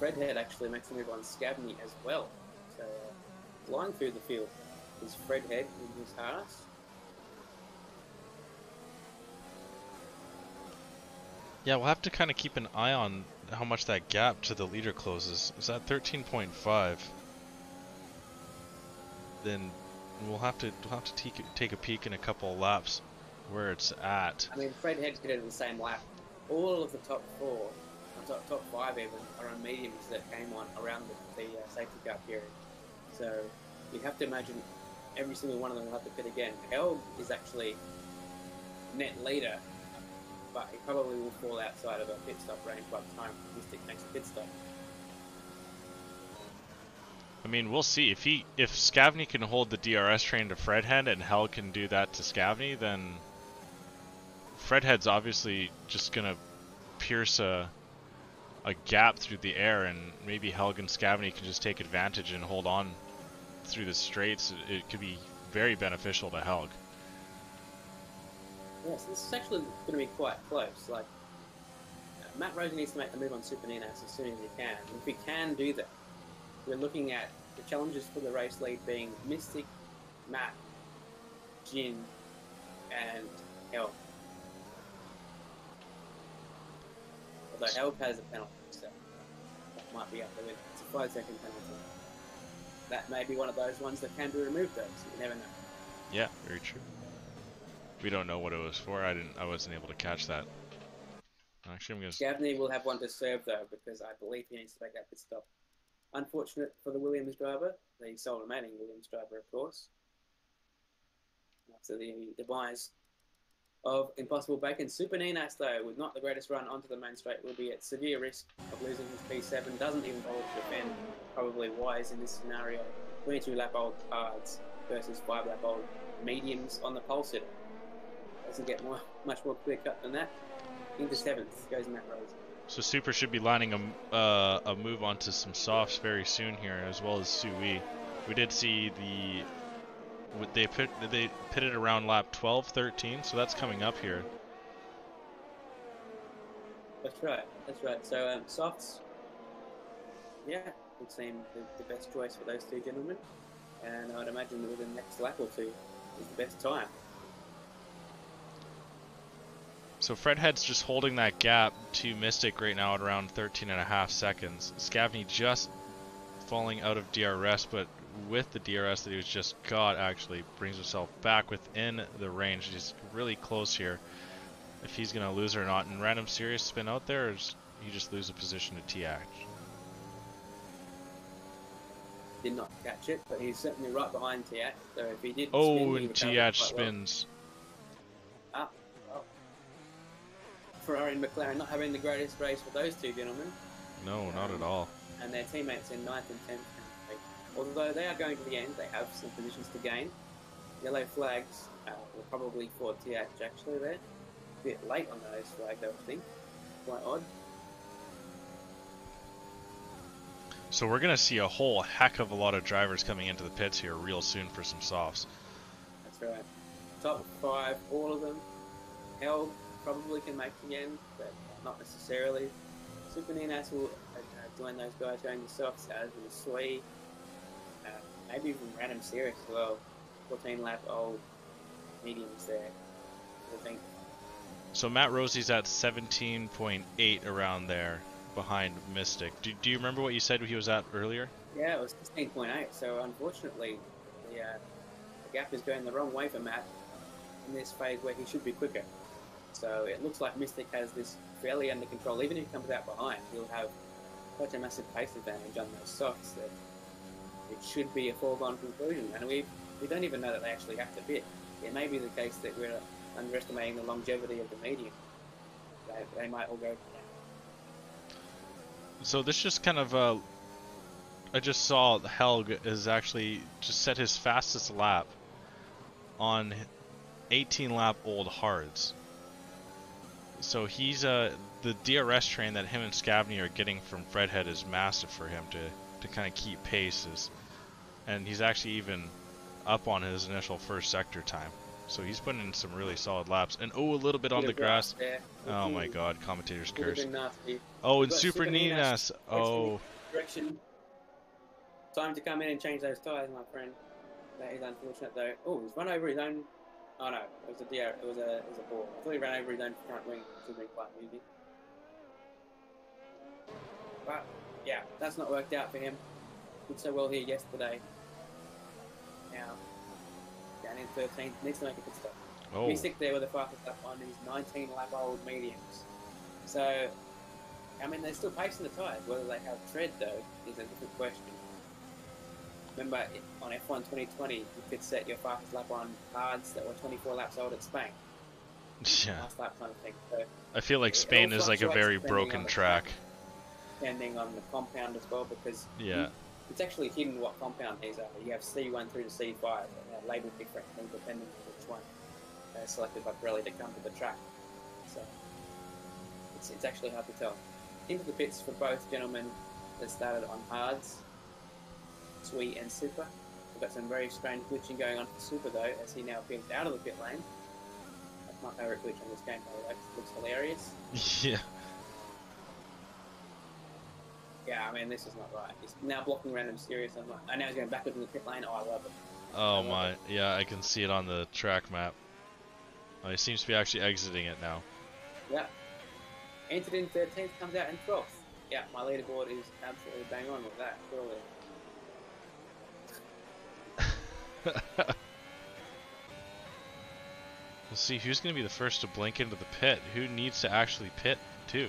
Fredhead actually makes a move on Scavney as well. So, uh, flying through the field is Fredhead in his Haas. Yeah, we'll have to kind of keep an eye on how much that gap to the leader closes. Is that 13.5? Then we'll have to we'll have to take take a peek in a couple of laps where it's at. I mean, Fred Fredhead's good at the same lap. All of the top four, top, top five even, are on mediums that came on around the, the uh, safety car period. So you have to imagine every single one of them will have to pit again. Helg is actually net leader, but he probably will fall outside of a pit stop range by the time Mystic makes a pit stop. I mean, we'll see if he if Scavney can hold the DRS train to Fredhead and Helg can do that to Scavney, then Fredhead's obviously just gonna pierce a a gap through the air, and maybe Helg and Scavney can just take advantage and hold on through the straights. It, could be very beneficial to Helg. Yes, this is actually going to be quite close. Like, uh, Matt Rosie needs to make the move on Super Ninas as soon as he can. If he can do that, we're looking at the challenges for the race lead being Mystic, Matt, Jin, and Helg. Although Helg has a penalty, so that might be up there. with- It's a five second penalty. That may be one of those ones that can be removed though, so you never know. Yeah, very true. We don't know what it was for. I didn't. I wasn't able to catch that. Actually, I'm gonna. Gavney will have one to serve though, because I believe he needs to make that pit stop. Unfortunate for the Williams driver, the sole remaining Williams driver, of course. After the demise of Impossible Bacon, Super Ninas though, with not the greatest run onto the main straight, will be at severe risk of losing his P7. Doesn't even bother to defend. Probably wise in this scenario. 22 lap old cards versus 5 lap old mediums on the pole sitter. Doesn't get more, much more clear cut than that. Into seventh goes Matt Rosie. So Super should be lining a, uh, a move onto some softs very soon here, as well as Sui. We did see the they pit they pitted around lap 12, 13, so that's coming up here. That's right. That's right. So um, softs, yeah, would seem the, the best choice for those two gentlemen, and I'd imagine that within the next lap or two is the best time. So Fredhead's just holding that gap to Mystic right now at around 13 and a half seconds. Scavney just falling out of DRS, but with the DRS that he was just got, actually brings himself back within the range. He's really close here. If he's gonna lose or not, and random serious spin out there, or is he just lose a position to TH? Did not catch it, but he's certainly right behind Tiat. So if he did, Oh, spin, and TH quite well. spins. Ah, well. Ferrari and McLaren not having the greatest race for those two gentlemen, No, not at all. and their teammates in ninth and tenth. Although they are going to the end, they have some positions to gain. Yellow flags uh, were probably for TH actually there. A bit late on those flags, I would think. Quite odd. So we're gonna see a whole heck of a lot of drivers coming into the pits here real soon for some softs. That's right. Top five, all of them. Helg probably can make the end, but not necessarily. Super Ninas will uh, uh, join those guys going to softs, as will Sui. Maybe even Random Serious as well. 14 lap old mediums there. I think. So Matt Rosie's at 17.8 around there behind Mystic. Do, do you remember what you said he was at earlier? Yeah, it was 16.8, so unfortunately, the, uh, the gap is going the wrong way for Matt in this phase where he should be quicker. So it looks like Mystic has this fairly under control. Even if he comes out behind, he'll have such a massive pace advantage on those softs that it should be a foregone conclusion. And we we don't even know that they actually have to bid. It may be the case that we're underestimating the longevity of the medium. They, they might all go. So this just kind of uh, I just saw Helg is actually just set his fastest lap on 18 lap old hards. So he's uh the DRS train that him and Scavney are getting from Fredhead is massive for him to to kind of keep paces, and he's actually even up on his initial first sector time. So he's putting in some really solid laps, and oh, a little bit on the grass. Oh my mm-hmm. God, commentators curse. Oh, and Super Ninas. Oh, direction. Time to come in and change those tyres, my friend. That is unfortunate though. Oh, he's run over his own. Oh no, it was a DR. It was a it was a ball. I thought he ran over his own front wing, which would have quite amusing. But yeah, that's not worked out for him. Did so well here yesterday. Now down in 13th, needs to make a good stop. oh. Mystic there with the fastest lap on these 19 lap old mediums. So, I mean, they're still pacing the tyres. Whether they have tread, though, is a different question. Remember, on F1 2020, you could set your fastest lap on cards that were 24 laps old at Spain. Yeah. Last lap kind of thing. So, I feel like Spain is like a very broken track. depending on the compound as well, because Yeah. It's actually hidden what compound these are. You have C1 through to C5, and they're labelled differently depending on which one they're selected by Pirelli to come to the track. So it's, it's actually hard to tell. Into the pits for both gentlemen that started on hards, sweet and super. We've got some very strange glitching going on for super though, as he now peels out of the pit lane. That's my favourite glitch on this game, by the way. It looks hilarious. yeah. Yeah, I mean, this is not right. He's now blocking random serious. I'm like, and now he's going backwards in the pit lane. Oh, I love it. Oh my, yeah, I can see it on the track map. Oh, he seems to be actually exiting it now. Yeah. Entered in 13th, comes out in 12th. Yeah, my leaderboard is absolutely bang on with that, surely. Let's see who's going to be the first to blink into the pit. Who needs to actually pit, too?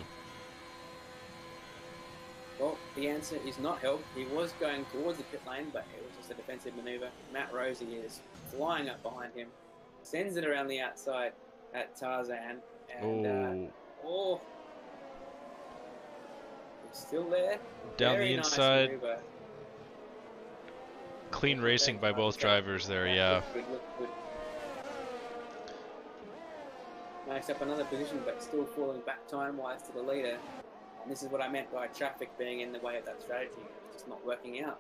Well, the answer is not Helg. He was going towards the pit lane, but it was just a defensive maneuver. Matt Rosie is flying up behind him, sends it around the outside at Tarzan, and uh, Oh, still there. down Very the inside. maneuver. Clean racing by both drivers there, yeah. Good, look good. Nice up another position, but still falling back time-wise to the leader. And this is what I meant by traffic being in the way of that strategy. It's just not working out.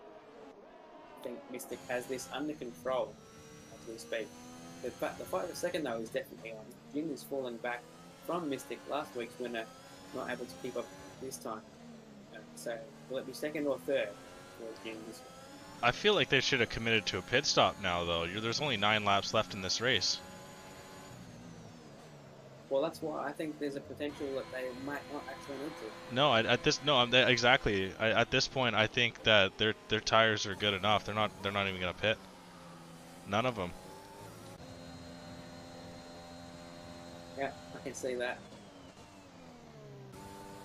I think Mystic has this under control as we speak. The, the fight for second though is definitely on. Jin is falling back from Mystic last week's winner, not able to keep up this time. Uh, so will it be second or third Jin this I feel like they should have committed to a pit stop now, though. There's only nine laps left in this race. Well, that's why I think there's a potential that they might not actually need to. No, I, at this no, I'm exactly. I, at this point, I think that their their tires are good enough. They're not they're not even gonna pit. None of them. Yeah, I can see that.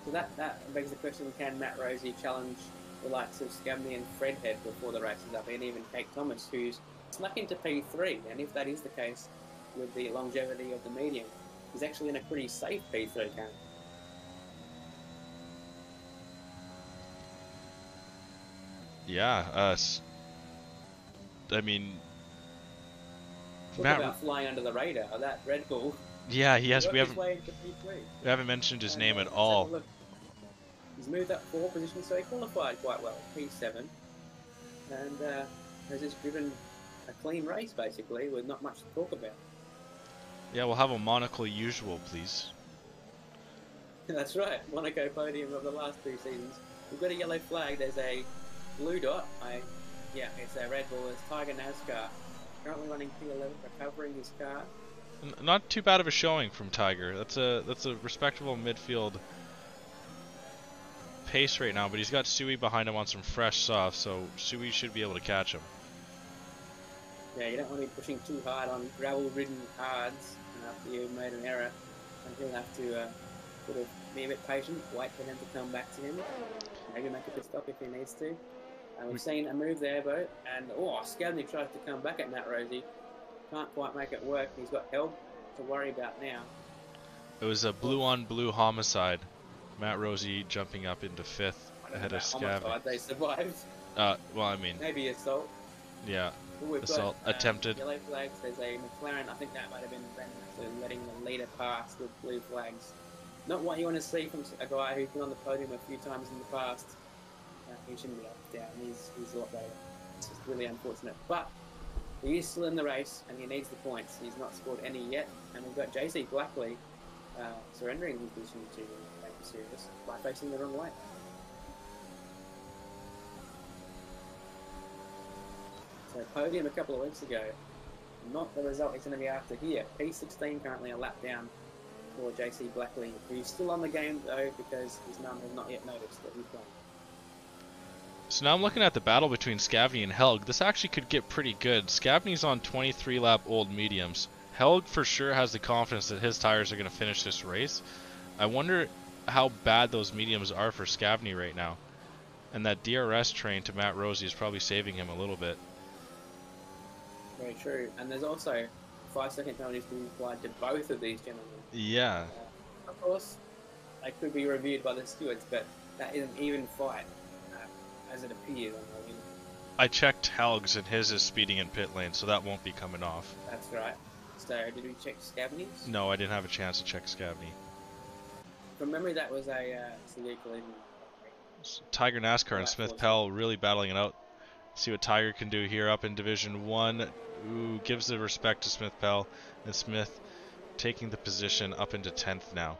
So that, that begs the question, can Matt Rosie challenge the likes of Scavney and Fredhead before the race is up, and even Cake Thomas, who's snuck into P3, and if that is the case, with the longevity of the medium, he's actually in a pretty safe P3 count. Yeah. Uh. I mean. Talk Matt. about flying under the radar, that Red Bull. Yeah. He has. We haven't. way into P3. We haven't mentioned his And, name uh, at let's have a all. look. He's moved up four positions, so he qualified quite well, P7, and uh, has just driven a clean race basically, with not much to talk about. Yeah. We'll have a monocle usual, please. That's right, Monaco podium of the last two seasons. We've got a yellow flag. There's a blue dot. I, yeah, it's a Red Bull. It's Tiger NASCAR. Currently running P11, recovering his car. Not too bad of a showing from Tiger. That's a that's a respectable midfield pace right now. But he's got Sui behind him on some fresh soft, so Sui should be able to catch him. Yeah, you don't want to be pushing too hard on gravel-ridden hards after you've made an error, and he'll have to uh, sort of be a bit patient, wait for them to come back to him, maybe make a pit stop if he needs to. And we've seen a move there, Bo, and oh, Scavney tries to come back at Matt Rosie, can't quite make it work. He's got Helg to worry about now. It was a blue on blue homicide. Matt Rosie jumping up into fifth I don't know ahead of Scav. They survived. Uh, well, I mean, Maybe assault. Yeah. Assault got, um, attempted. Yellow flags. There's a McLaren. I think that might have been Brendan actually letting the leader pass with blue flags. Not what you want to see from a guy who's been on the podium a few times in the past. Uh, he shouldn't be up down. He's, he's a lot better. It's just really unfortunate. But he is still in the race and he needs the points. He's not scored any yet. And we've got JC Blackley uh, surrendering his position to Baker Serious by facing the wrong way. Podium a couple of weeks ago, not the result he's going to be after here. P16 currently a lap down for JC Blackley, who's still on the game though because his mum has not yet noticed that he's gone. So now I'm looking at the battle between Scavney and Helg. This actually could get pretty good. Scavney's on 23 lap old mediums. Helg for sure has the confidence that his tires are going to finish this race. I wonder how bad those mediums are for Scavney right now. And that DRS train to Matt Rosie is probably saving him a little bit. Very true. And there's also five second penalties being applied to both of these gentlemen. Yeah. Uh, of course, they could be reviewed by the stewards, but that is an even fight, uh, as it appears on the. I checked Helg's and his is speeding in pit lane, so that won't be coming off. That's right. So, did we check Scavney's? No, I didn't have a chance to check Scavney. From memory, that was a uh, severe collision. Tiger NASCAR and Smith. Pell really battling it out. See what Tiger can do here up in Division 1. Ooh, gives the respect to Smith Pell. And Smith taking the position up into 10th now.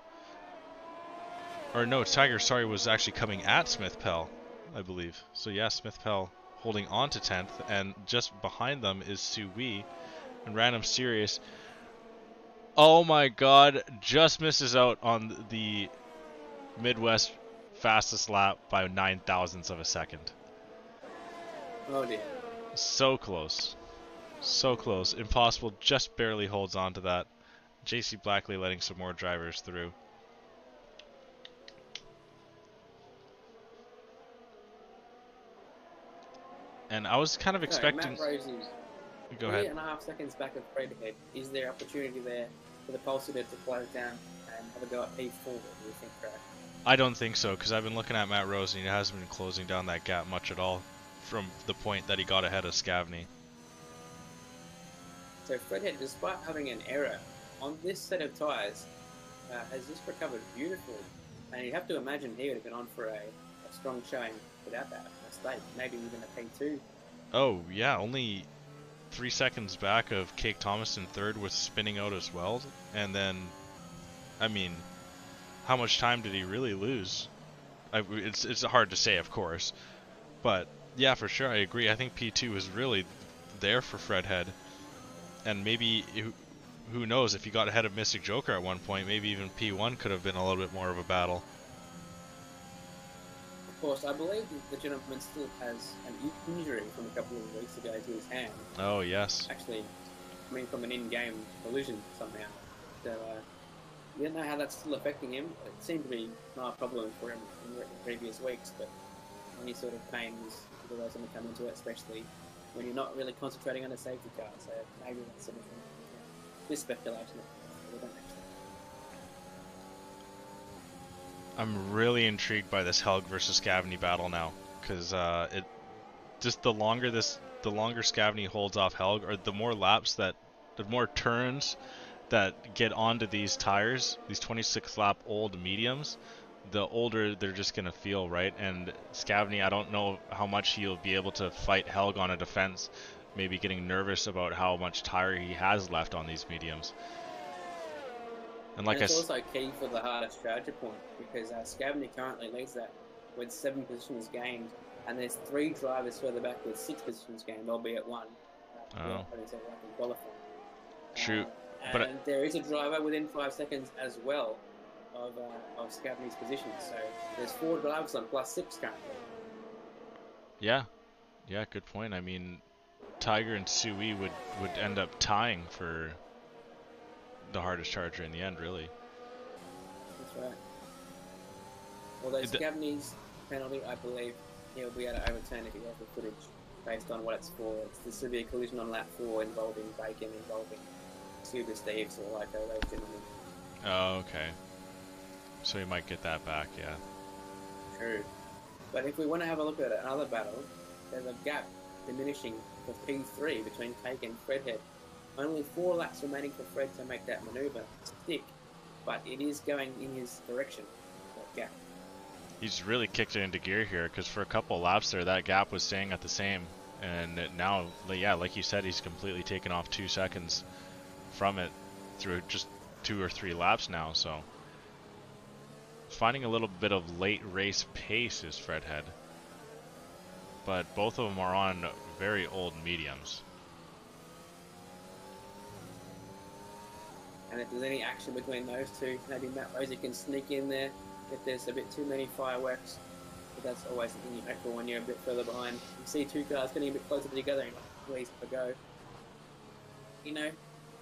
Or no, Tiger, sorry, was actually coming at Smith Pell, I believe. So yeah, Smith Pell holding on to 10th, and just behind them is Sui and Random Serious. Oh my god, just misses out on the Midwest fastest lap by nine thousandths of a second. Oh dear. So close. So close. Impossible just barely holds on to that. JC Blackley letting some more drivers through. And I was kind of expecting. Sorry, Go three ahead. and a half seconds back of Fred Head. Is there opportunity there for the pole sitter to close down and have a go at P4? Do you think, Brad? I don't think so because I've been looking at Matt Rosie and he hasn't been closing down that gap much at all from the point that he got ahead of Scavney. So Fredhead, despite having an error on this set of tyres, uh, has just recovered beautifully. And you have to imagine he would have been on for a, a strong showing without that mistake, maybe even a P2. Oh yeah, only three seconds back of Cake Thomas in third with spinning out as well, and then, I mean, how much time did he really lose? I, it's it's hard to say, of course, but yeah, for sure, I agree. I think P2 was really there for Fredhead, and maybe who- who knows if he got ahead of Mystic Joker at one point, maybe even P1 could have been a little bit more of a battle. Of course, I believe the gentleman still has an injury from a couple of weeks ago to his hand, Oh yes, actually coming from an in-game collision somehow. So, uh, we don't know how that's still affecting him. It seemed to be not a problem for him in previous weeks, but any sort of pain is is always going to come into it, especially when you're not really concentrating on a safety car. So maybe that's something. This. I'm really intrigued by this Helg versus Scavney battle now, because uh, it just the longer this, the longer Scavney holds off Helg, or the more laps that, the more turns that get onto these tires, these 26 lap old mediums, the older they're just gonna feel, right? And Scavney, I don't know how much he'll be able to fight Helg on a defense, maybe getting nervous about how much tire he has left on these mediums. And like and it's s- also key for the hardest strategy point because uh, Scavney currently leads that with seven positions gained, and there's three drivers further back with six positions gained, albeit one. Uh, Oh. yeah, having said that, in qualifying. True, Uh, but- and there is a driver within five seconds as well of, uh, of Scavney's position. So there's four drivers on plus six currently. Yeah, yeah, good point. I mean, Tiger and Sui would would end up tying for the hardest charger in the end, really. That's right. Although Scavney's penalty, I believe he'll be able to overturn if he has the footage based on what it's for. It's the severe collision on lap four involving Bacon, involving Scuba Steves or like those gentlemen. Oh, okay. So he might get that back, yeah. True. But if we want to have a look at another battle, there's a gap diminishing for P3 between Cake and Fredhead. Only four laps remaining for Fred to make that maneuver stick, but it is going in his direction, that gap. He's really kicked it into gear here because for a couple laps there, that gap was staying at the same, and now, yeah, like you said, he's completely taken off two seconds from it through just two or three laps now. So finding a little bit of late race pace is Fredhead, but both of them are on very old mediums. And if there's any action between those two, maybe Matt Rosie can sneak in there if there's a bit too many fireworks. But that's always the thing you hope for when you're a bit further behind. You see two cars getting a bit closer together and like, please have a go. You know,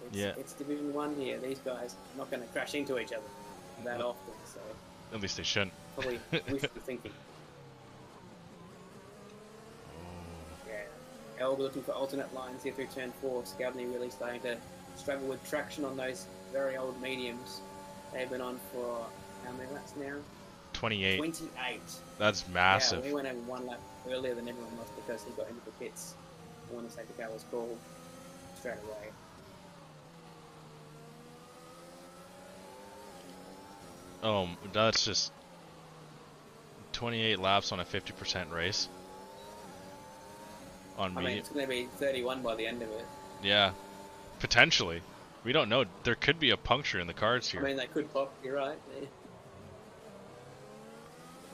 it's, Yeah. it's Division 1 here. These guys are not going to crash into each other that often, so At least they shouldn't. probably wishful thinking. Oh. Yeah. Helg looking for alternate lines here through turn 4. Scavney really starting to struggle with traction on those very old mediums. They've been on for how many laps now? 28. 28. That's massive. Yeah, he went over one lap earlier than everyone else because he got into the pits when the safety car was called straight away. Oh, that's just 28 laps on a 50% race. On I mean, it's going to be 31 by the end of it. Yeah, potentially. We don't know. There could be a puncture in the cards here. I mean, they could pop, you're right.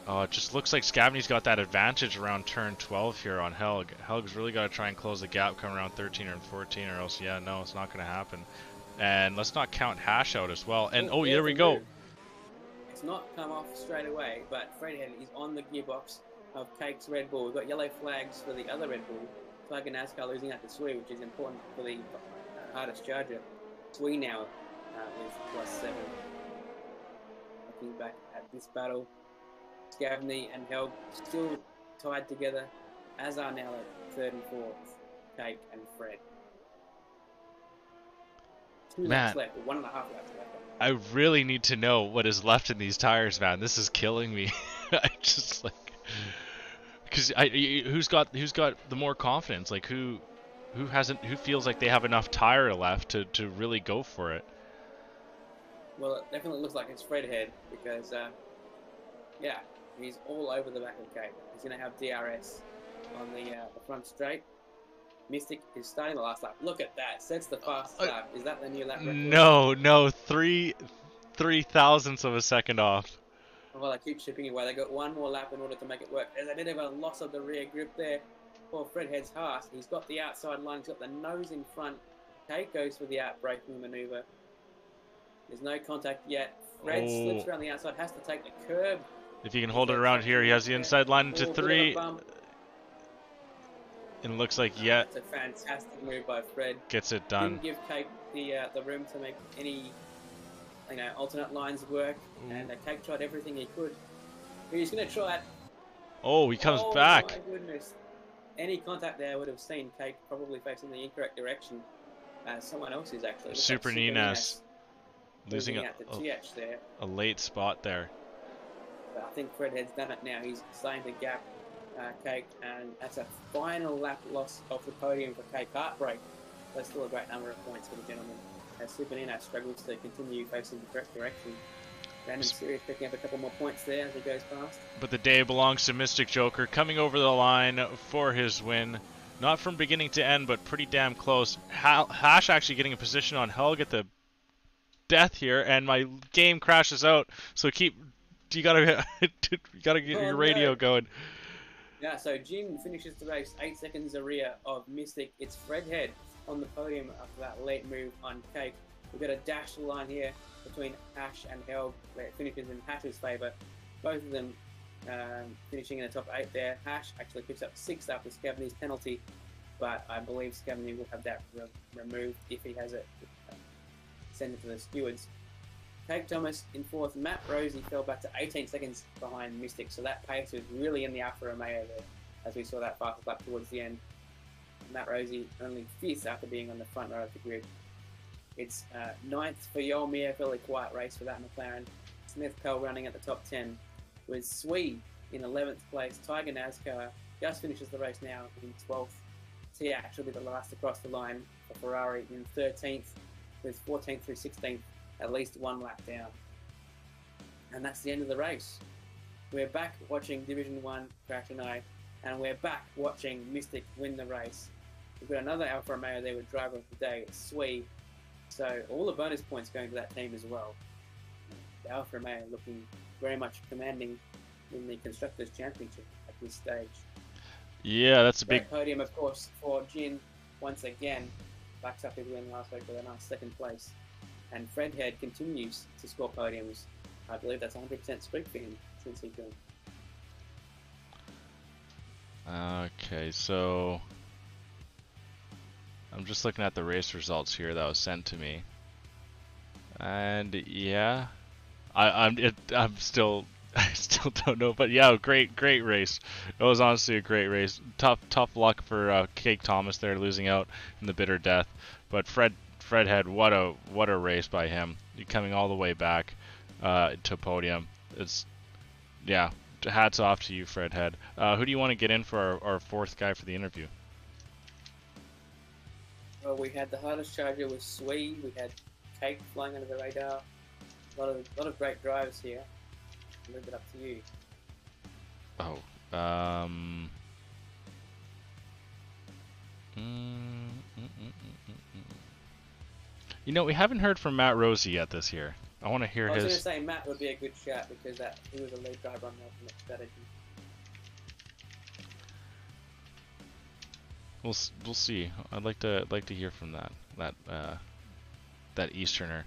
Oh, it just looks like Scavney's got that advantage around turn 12 here on Helg. Helg's really got to try and close the gap coming around 13 or 14 or else, yeah, no, it's not going to happen. And let's not count Hash out as well. And, oh, there's there we go. It's not come off straight away, but Fredhead is on the gearbox of Cake's Red Bull. We've got yellow flags for the other Red Bull. Tiger NASCAR losing out to Sui, which is important for the hardest charger. Sui now uh, with plus seven. Looking back at this battle, Scavney and Helg still tied together, as are now at third and fourth, Cake and Fred. Two laps left, or one and a half laps left. I really need to know what is left in these tires, man. This is killing me. I just like because I who's got who's got the more confidence? Like who who hasn't who feels like they have enough tire left to to really go for it? Well, it definitely looks like it's Fredhead because, uh, yeah, he's all over the back of the Cape. He's to have DRS on the, uh, the front straight. Mystic is starting the last lap. Look at that. Sets the fastest Uh, lap. Is that the new lap record? No, no, three three thousandths of a second off. Well, they keep chipping away. They got one more lap in order to make it work. There's a bit of a loss of the rear grip there for Fredhead's Haas. He's got the outside line. He's got the nose in front. Cake goes for the outbraking maneuver. There's no contact yet. Fred slips Oh. around the outside, has to take the curb. If he can hold it around here, he has the inside line into Little bit of a three, bump. And looks like yet It's a fantastic move by Fred. gets it done. Didn't give Cake the uh, the room to make any you know alternate lines work, and uh, Cake tried everything he could. He's going to try it. Oh, he comes oh, back. My goodness! Any contact there would have seen Cake probably facing the incorrect direction. Uh, someone else is actually. Super like Nunez losing losing a, a, TH there. a late spot there. But I think Fred has done it now. He's starting to gap uh, Cake, and that's a final lap loss of the podium for Cake. Heartbreak. That's still a great number of points for the gentleman. As Super Nino struggles to continue facing the correct direction. Random Serious picking up a couple more points there as he goes past. But the day belongs to Mystic Joker coming over the line for his win. Not from beginning to end, but pretty damn close. Hash actually getting a position on Helg at the death here, and my game crashes out. So keep, you gotta, you gotta get Oh, your no. radio going. Yeah, so Jin finishes the race eight seconds rear of Mystic. It's Fredhead on the podium after that late move on Cake. We've got a dash line here between Hash and Helg, where it finishes in Hash's favour. Both of them um, finishing in the top eight there. Hash actually picks up sixth after Scavney's penalty, but I believe Scavney will have that re- removed if he has it. Uh, send it to the stewards. Cake Thomas in fourth. Matt Rosie fell back to 18 seconds behind Mystic, so that pace was really in the Alfa Romeo there, as we saw that fastest lap towards the end. Matt Rosie only fifth after being on the front row of the grid. It's uh, ninth for Yolmir, fairly quiet race for that McLaren. Smith Pell running at the top 10, with Swede in 11th place. Tiger NASCAR just finishes the race now in 12th. Tiax will be the last across the line for Ferrari in 13th, with 14th through 16th at least one lap down. And that's the end of the race. We're back watching Division 1 Crash and I, and we're back watching Mystic win the race. We've got another Alfa Romeo there with driver of the day, it's Swee. So all the bonus points going to that team as well. The Alfa Romeo looking very much commanding in the Constructors' Championship at this stage. Yeah, that's a big. Podium, of course, for Jin once again. Backs up his win last week with a nice second place. And Fredhead continues to score podiums. I believe that's 100% streak for him since he joined. Okay, so I'm just looking at the race results here that was sent to me, and yeah, I, I'm it, I'm still I still don't know, but yeah, great great race. It was honestly a great race. Tough tough luck for uh, Cake Thomas there losing out in the bitter death, but Fred Fred had what a what a race by him, coming all the way back uh, to podium. It's yeah, hats off to you, Fredhead. Uh, who do you want to get in for our, our fourth guy for the interview? Well, we had the hardest charger with Swee. We had Cake flying under the radar. A lot of a lot of great drives here. Leave it up to you. Oh, um. mm, mm, mm. You know, we haven't heard from Matt Rosie yet this year. I want to hear I was going to say Matt would be a good shout because that he was a lead driver on the Ultimate Strategy. We'll we'll see. I'd like to like to hear from that that uh, that Easterner.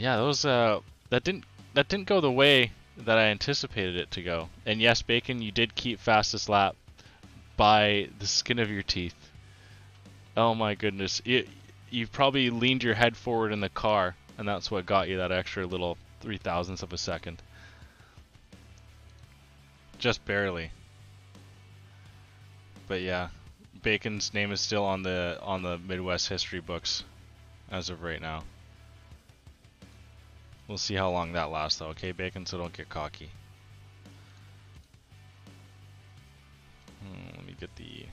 Yeah, was uh that didn't that didn't go the way that I anticipated it to go. And yes, Bacon, you did keep fastest lap by the skin of your teeth. Oh my goodness. You, you probably leaned your head forward in the car, and that's what got you that extra little three thousandths of a second. Just barely. But yeah, Bacon's name is still on the on the Midwest history books as of right now. We'll see how long that lasts though, okay, Bacon, so don't get cocky. Hmm, let me get the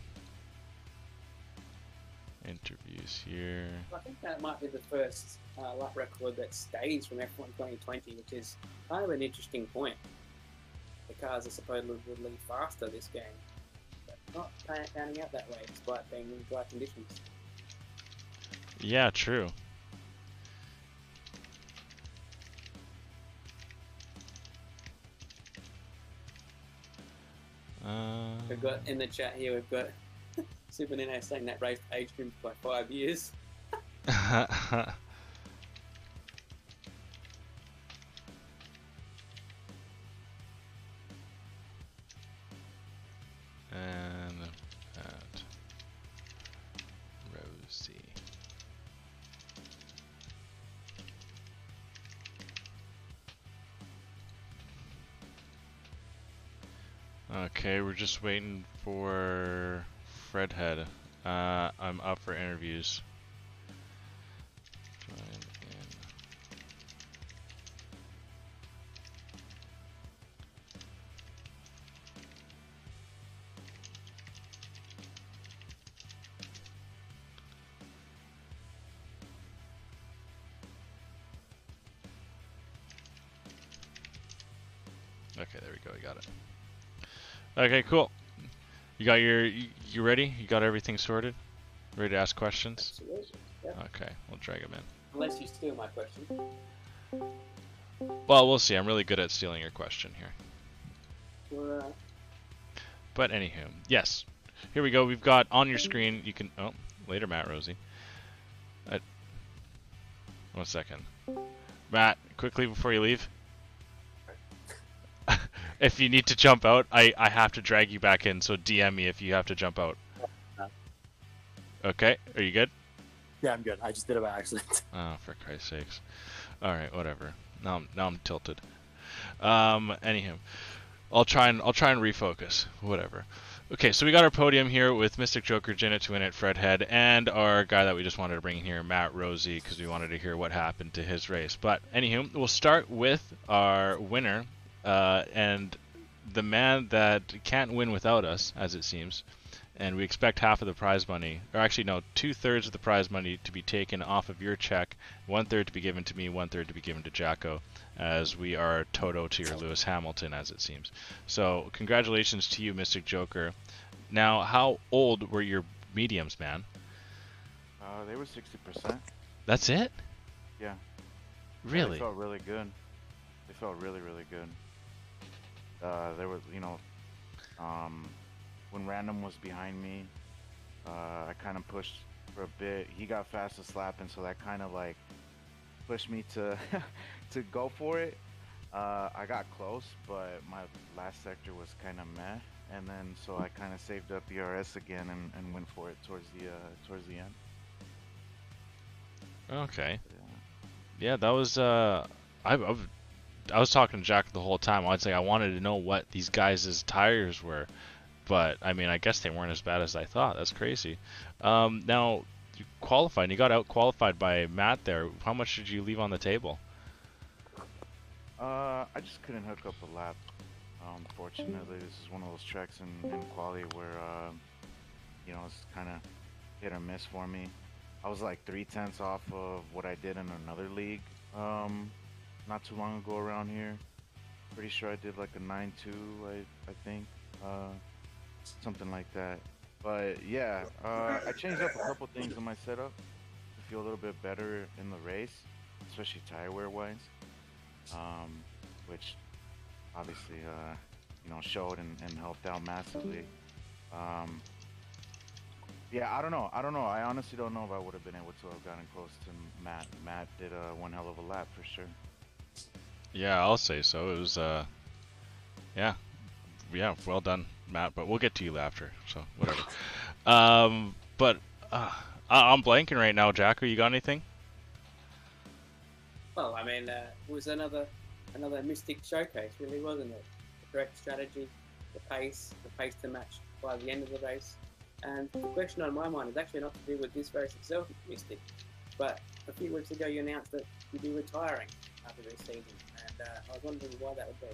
interviews here. I think that might be the first uh, lap record that stays from F1 2020, which is kind of an interesting point. The cars are supposedly faster this game, but not pan- panning out that way despite being in dry conditions. Yeah, true. Uh, We've got in the chat here, we've got Super Nino saying that race aged him by five years. and Okay, we're just waiting for Fredhead. Uh, I'm up for interviews. Okay, cool. You got your you, you ready? You got everything sorted? Ready to ask questions? Absolutely. Yeah. Okay, we'll drag him in. Unless you steal my question. Well, we'll see. I'm really good at stealing your question here. Uh, But anywho, yes. Here we go. We've got on your screen. You can. Oh, later, Matt Rosie. Uh, one second, Matt. Quickly before you leave. If you need to jump out, I I have to drag you back in. So DM me if you have to jump out. Okay. Are you good? Yeah, I'm good. I just did it by accident. Oh, for Christ's sakes. All right, whatever. Now I'm now I'm tilted. Um, anywho, I'll try and I'll try and refocus. Whatever. Okay, so we got our podium here with Mystic Joker, Janet to win it, Fredhead, and our guy that we just wanted to bring in here, Matt Rosie, because we wanted to hear what happened to his race. But anywho, we'll start with our winner, uh, and the man that can't win without us, as it seems. And we expect half of the prize money, or actually no, two thirds of the prize money to be taken off of your check, one third to be given to me, one third to be given to Jacko, as we are Toto to your Lewis Hamilton, as it seems. So congratulations to you, Mystic Joker. Now, how old were your mediums, man? Uh, they were 60%. That's it? Yeah. Really? They Really? felt really good. They felt really, really good. Uh, there was, you know, um, when Random was behind me, uh, I kind of pushed for a bit. He got fastest lap, and so that kind of like pushed me to to go for it. Uh, I got close, but my last sector was kind of meh, and then so I kind of saved up ERS again and, and went for it towards the uh, towards the end. Okay. Yeah. Yeah, that was. Uh, I, I, I was talking to Jack the whole time. I'd say I wanted to know what these guys' tires were, but I mean, I guess they weren't as bad as I thought. That's crazy. Um, now, you qualified. You got out qualified by Matt there. How much did you leave on the table? Uh, I just couldn't hook up a lap. Unfortunately, this is one of those tracks in, in quality where, uh, you know, it's kind of hit or miss for me. I was like three tenths off of what I did in another league um, not too long ago around here. pretty sure I did like a 9-2, I, I think. Uh, something like that. But yeah, uh, I changed up a couple things in my setup to feel a little bit better in the race, especially tire wear wise, um, which obviously uh, you know showed and, and helped out massively. Um, yeah, I don't know. I don't know. I honestly don't know if I would have been able to have gotten close to Matt. Matt did uh, one hell of a lap for sure. Yeah, I'll say so. It was, uh, yeah, yeah, well done, Matt. But we'll get to you after, so whatever. um, but uh, I- I'm blanking right now. Jacko, you got anything? Well, I mean, uh, it was another another Mystic showcase, really, wasn't it? The correct strategy, the pace, the pace to match by the end of the race. And the question on my mind is actually not to do with this race itself, Mystic, but a few weeks ago you announced that you'd be retiring and uh, I was wondering why that would be.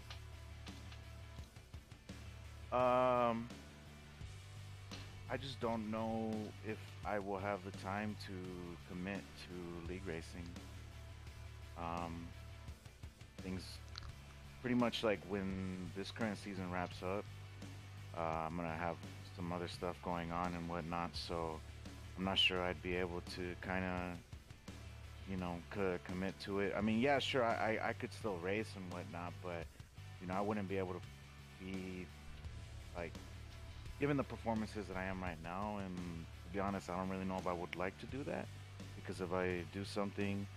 Um, I just don't know if I will have the time to commit to league racing. Um, things pretty much like when this current season wraps up, uh, I'm gonna have some other stuff going on and whatnot, so I'm not sure I'd be able to kind of, you know, could commit to it. I mean, yeah, sure, I, I I could still race and whatnot, but you know, I wouldn't be able to be like given the performances that I am right now and to be honest I don't really know if I would like to do that because if I do something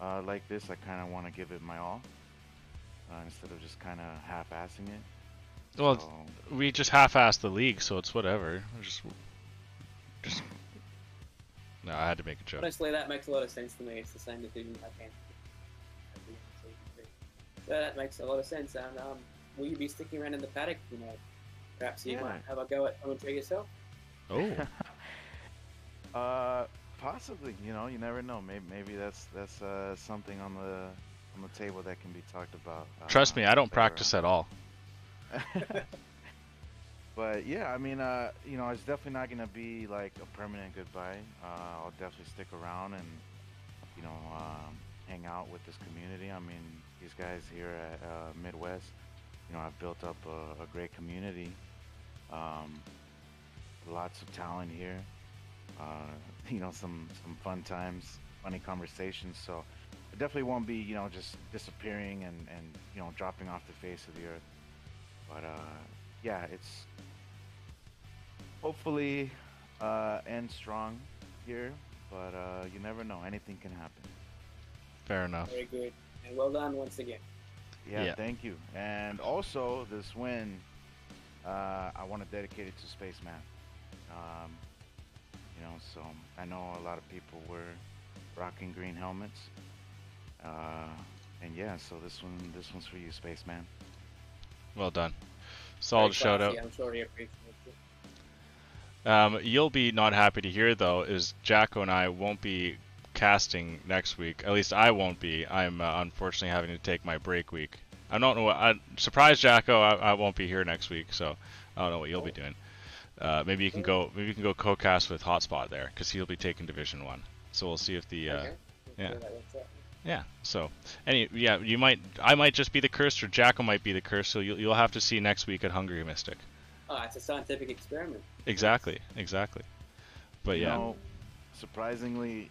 uh, like this I kind of want to give it my all uh, instead of just kind of half-assing it Well, So, we just half-assed the league, so it's whatever. We're Just, just. No, I had to make a joke. Honestly, that makes a lot of sense to me. It's the same decision I can. at the end of season two. So that makes a lot of sense. And um, will you be sticking around in the paddock? You know, perhaps you Yeah. might have a go at commentary yourself. Oh, uh, possibly you know you never know maybe maybe that's that's uh, something on the on the table that can be talked about uh, trust me, I don't practice on. at all. But yeah, I mean, uh, you know, it's definitely not gonna be like a permanent goodbye. Uh, I'll definitely stick around and, you know, um, hang out with this community. I mean, these guys here at uh, Midwest, you know, I've built up a, a great community. Um, lots of talent here. Uh, you know, some some fun times, funny conversations. So it definitely won't be, you know, just disappearing and and you know dropping off the face of the earth. But uh, yeah, it's hopefully uh, end strong here, but uh, you never know. Anything can happen. Fair enough. Very good. And well done once again. Yeah, Yeah. thank you. And also, this win, uh, I want to dedicate it to Spaceman. Um, you know, so I know a lot of people were rocking green helmets. Uh, and yeah, so this one, this one's for you, Spaceman. Well done. Solid shout out. classy, I'm sure he appreciates it. Um, you'll be not happy to hear though is Jacko and I won't be casting next week. At least I won't be. I'm uh, unfortunately having to take my break week. I don't know. What, I'm surprised, Jacko. I, I won't be here next week, so I don't know what you'll be doing. Uh, maybe you can go. Maybe you can go co-cast with Hotspot there, because he'll be taking Division One. So we'll see if the. Uh, Okay. yeah. Sure that works out. Yeah. So, any yeah, you might. I might just be the curse, or Jacko might be the curse. So you'll you'll have to see next week at Hungary Mystic. Oh, it's a scientific experiment. Exactly. Exactly. But You yeah. know, surprisingly,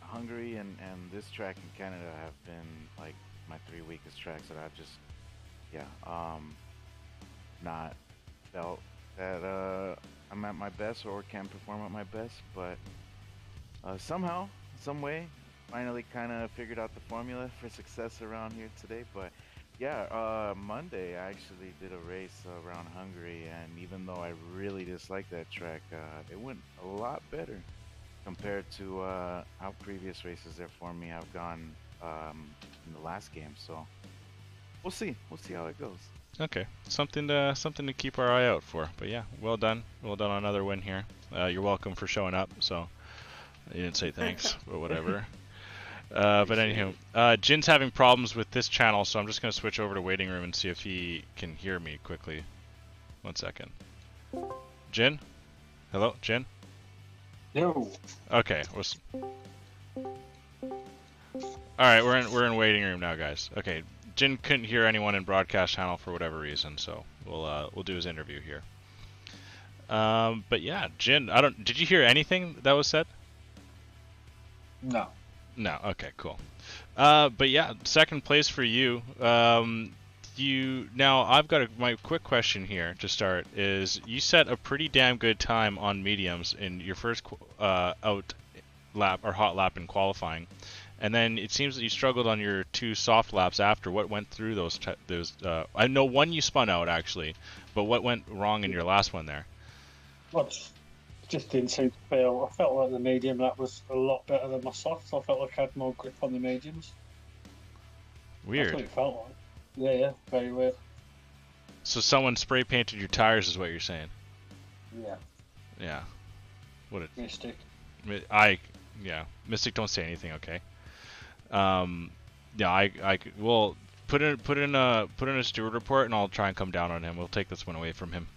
Hungary and, and this track in Canada have been like my three weakest tracks that I've just, yeah, um, not felt that uh, I'm at my best or can perform at my best. But uh, somehow, some way, finally kind of figured out the formula for success around here today. But yeah, uh, Monday I actually did a race around Hungary, and even though I really disliked that track, uh, it went a lot better compared to uh, how previous races there for me have gone um, in the last game. So we'll see. We'll see how it goes. Okay, something to something to keep our eye out for. But yeah, well done, well done on another win here. Uh, you're welcome for showing up. So you didn't say thanks, but whatever. Uh, but Appreciate anywho, uh, Jin's having problems with this channel, so I'm just gonna switch over to waiting room and see if he can hear me quickly. One second. Jin, hello, Jin. No. Okay. we're All right, we're in we're in waiting room now, guys. Okay, Jin couldn't hear anyone in broadcast channel for whatever reason, so we'll uh, we'll do his interview here. Um, but yeah, Jin, I don't. Did you hear anything that was said? No. No. Okay. Cool. Uh, but yeah, second place for you. Um, you now I've got a, my quick question here to start is you set a pretty damn good time on mediums in your first uh, out lap or hot lap in qualifying, and then it seems that you struggled on your two soft laps after. What went through those those? Uh, I know one you spun out actually, but what went wrong in your last one there? Well, just- didn't seem to feel. I felt like the medium that was a lot better than my soft. I felt like I had more grip on the mediums. That's Weird. what it felt like. Yeah, yeah, very weird. So someone spray painted your tires, is what you're saying? Yeah, Yeah. What a mystic. I yeah, Mystic don't say anything, okay? Um yeah, I well put in put in a put in a steward report and I'll try and come down on him. We'll take this one away from him.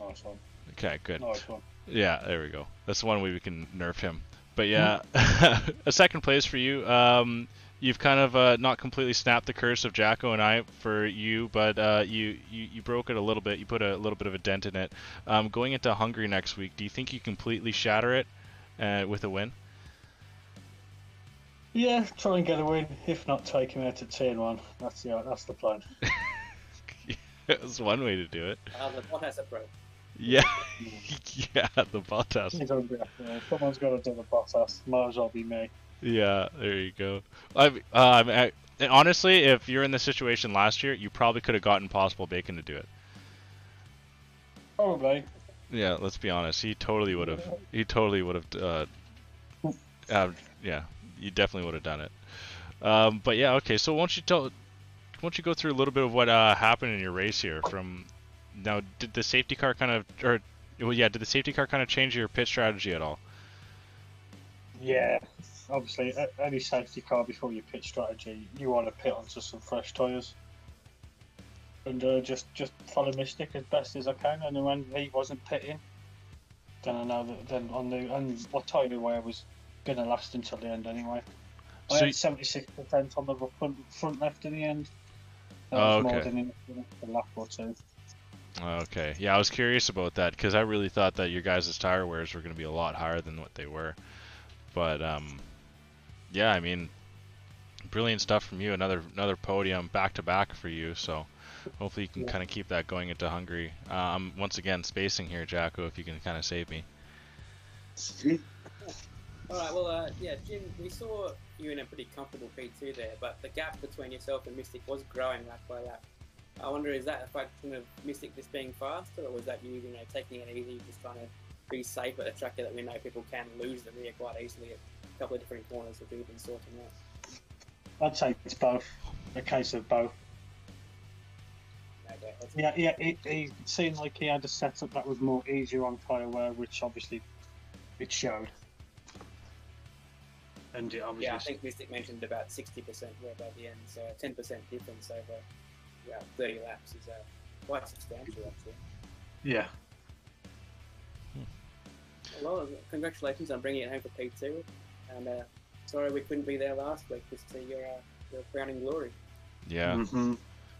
Nice one. Okay, good. Nice one. Yeah, there we go. That's the one way we can nerf him. But yeah, a second place for you. Um, you've kind of uh, not completely snapped the curse of Jacko and I for you, but uh, you, you you broke it a little bit. You put a little bit of a dent in it. Um, going into Hungary next week, do you think you completely shatter it uh, with a win? Yeah, try and get a win. If not, take him out at turn one. That's the that's the plan. That's one way to do it. Uh, the Bottas approach. Yeah, yeah, the Bottas. He's gonna be after me. Someone's got to do the Bottas. Might as well be me. Yeah, there you go. I've, um, I, honestly, if you're in this situation last year, you probably could have gotten Possible Bacon to do it. Probably. Yeah, let's be honest. He totally would have. He totally would have. Uh, uh, yeah, you definitely would have done it. Um, but yeah, okay. So won't you tell? Won't you go through a little bit of what uh, happened in your race here? From now, did the safety car kind of, or well, yeah, did the safety car kind of change your pit strategy at all? Yeah. Obviously, any safety car before your pit strategy, you want to pit onto some fresh tyres. And uh, just just follow Mystic as best as I can. And then when he wasn't pitting, then I know that then on the and my tyre wear was going to last until the end anyway. I So had seventy six percent on the front front left in the end. That Oh, was more than enough for a lap or two. Okay. Yeah, I was curious about that because I really thought that your guys' tire wears were going to be a lot higher than what they were. But um, yeah, I mean, brilliant stuff from you. Another another podium back to back for you. So hopefully you can Yeah. kind of keep that going into Hungary. Um, once again spacing here, Jacko, if you can kind of save me. All right. Well, uh, yeah, Jin, we saw you in a pretty comfortable P2 there, but the gap between yourself and Mystic was growing lap by lap. I wonder, is that a function of Mystic just being faster, or was that you, you know, taking it easy, just trying to be safe at a track that we know people can lose the rear quite easily at a couple of different corners that we've been sorting out? I'd say it's both. A case of both. Yeah, yeah. It, it seemed like he had a setup that was more easier on tyre wear, which obviously it showed. And it obviously, Yeah, I think Mystic mentioned about 60% wear by the end, so a 10% difference over yeah, 30 laps is uh, quite substantial, actually. yeah. Well, congratulations on bringing it home for P2, and uh, sorry we couldn't be there last week just to your, uh, your crowning glory. Yeah. Mm-hmm.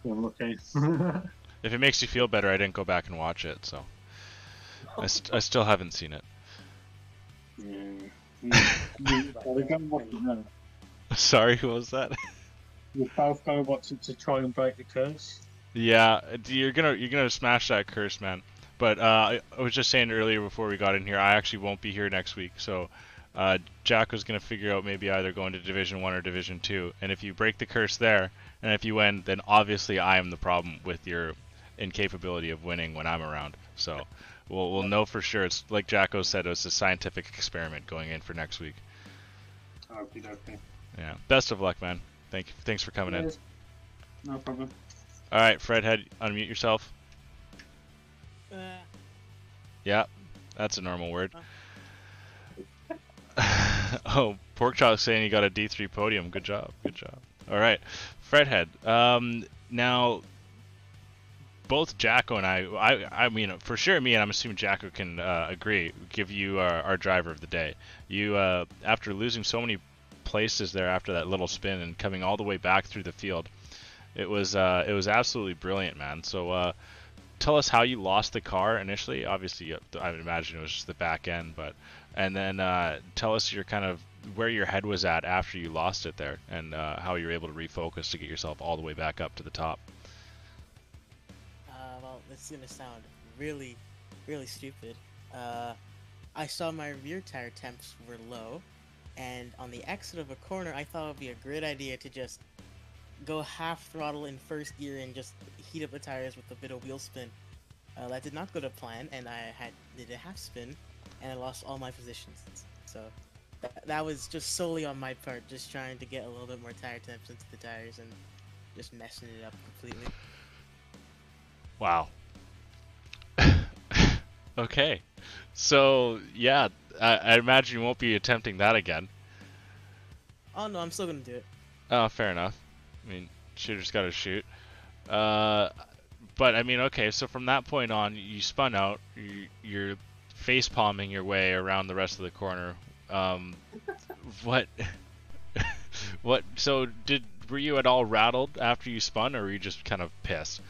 lucky. If it makes you feel better, I didn't go back and watch it, so I, st- I still haven't seen it. well, we go and watch it now. Sorry, what was that? We both go watch it to try and break the curse. Yeah, you're gonna you're gonna smash that curse, man. But uh, I, I was just saying earlier before we got in here, I actually won't be here next week, so uh, Jack was gonna figure out maybe either going to Division One or Division Two. And if you break the curse there, and if you win, then obviously I am the problem with your incapability of winning when I'm around. So we'll we'll know for sure. It's like Jacko said, it's a scientific experiment going in for next week. Okay, okay. Yeah. Best of luck, man. Thank you. Thanks for coming in. No problem. All right, Fred, head unmute yourself. Yeah, that's a normal word. oh, Porkchop saying you got a D3 podium. Good job. Good job. All right, Fredhead. Um, now, both Jacko and I, I, I mean, for sure, me and I'm assuming Jacko can uh, agree. Give you our, our driver of the day. You, uh, after losing so many places there after that little spin and coming all the way back through the field, It was uh, it was absolutely brilliant, man. So uh, tell us how you lost the car initially. Obviously, I would imagine it was just the back end, but and then uh, tell us your kind of where your head was at after you lost it there, and uh, how you were able to refocus to get yourself all the way back up to the top. Uh, well, this is gonna sound really, really stupid. Uh, I saw my rear tire temps were low, and on the exit of a corner, I thought it would be a great idea to just go half throttle in first gear and just heat up the tires with a bit of wheel spin. Uh, that did not go to plan, and I had did a half spin, and I lost all my positions. So that, that was just solely on my part, just trying to get a little bit more tire temps into the tires and just messing it up completely. Wow. okay. So yeah, I, I imagine you won't be attempting that again. Oh no, I'm still gonna do it. Oh, fair enough. I mean, shooter's got to shoot. Uh, but I mean, okay. So from that point on, you spun out. You, you're face palming your way around the rest of the corner. Um, what? what? So did were you at all rattled after you spun, or were you just kind of pissed?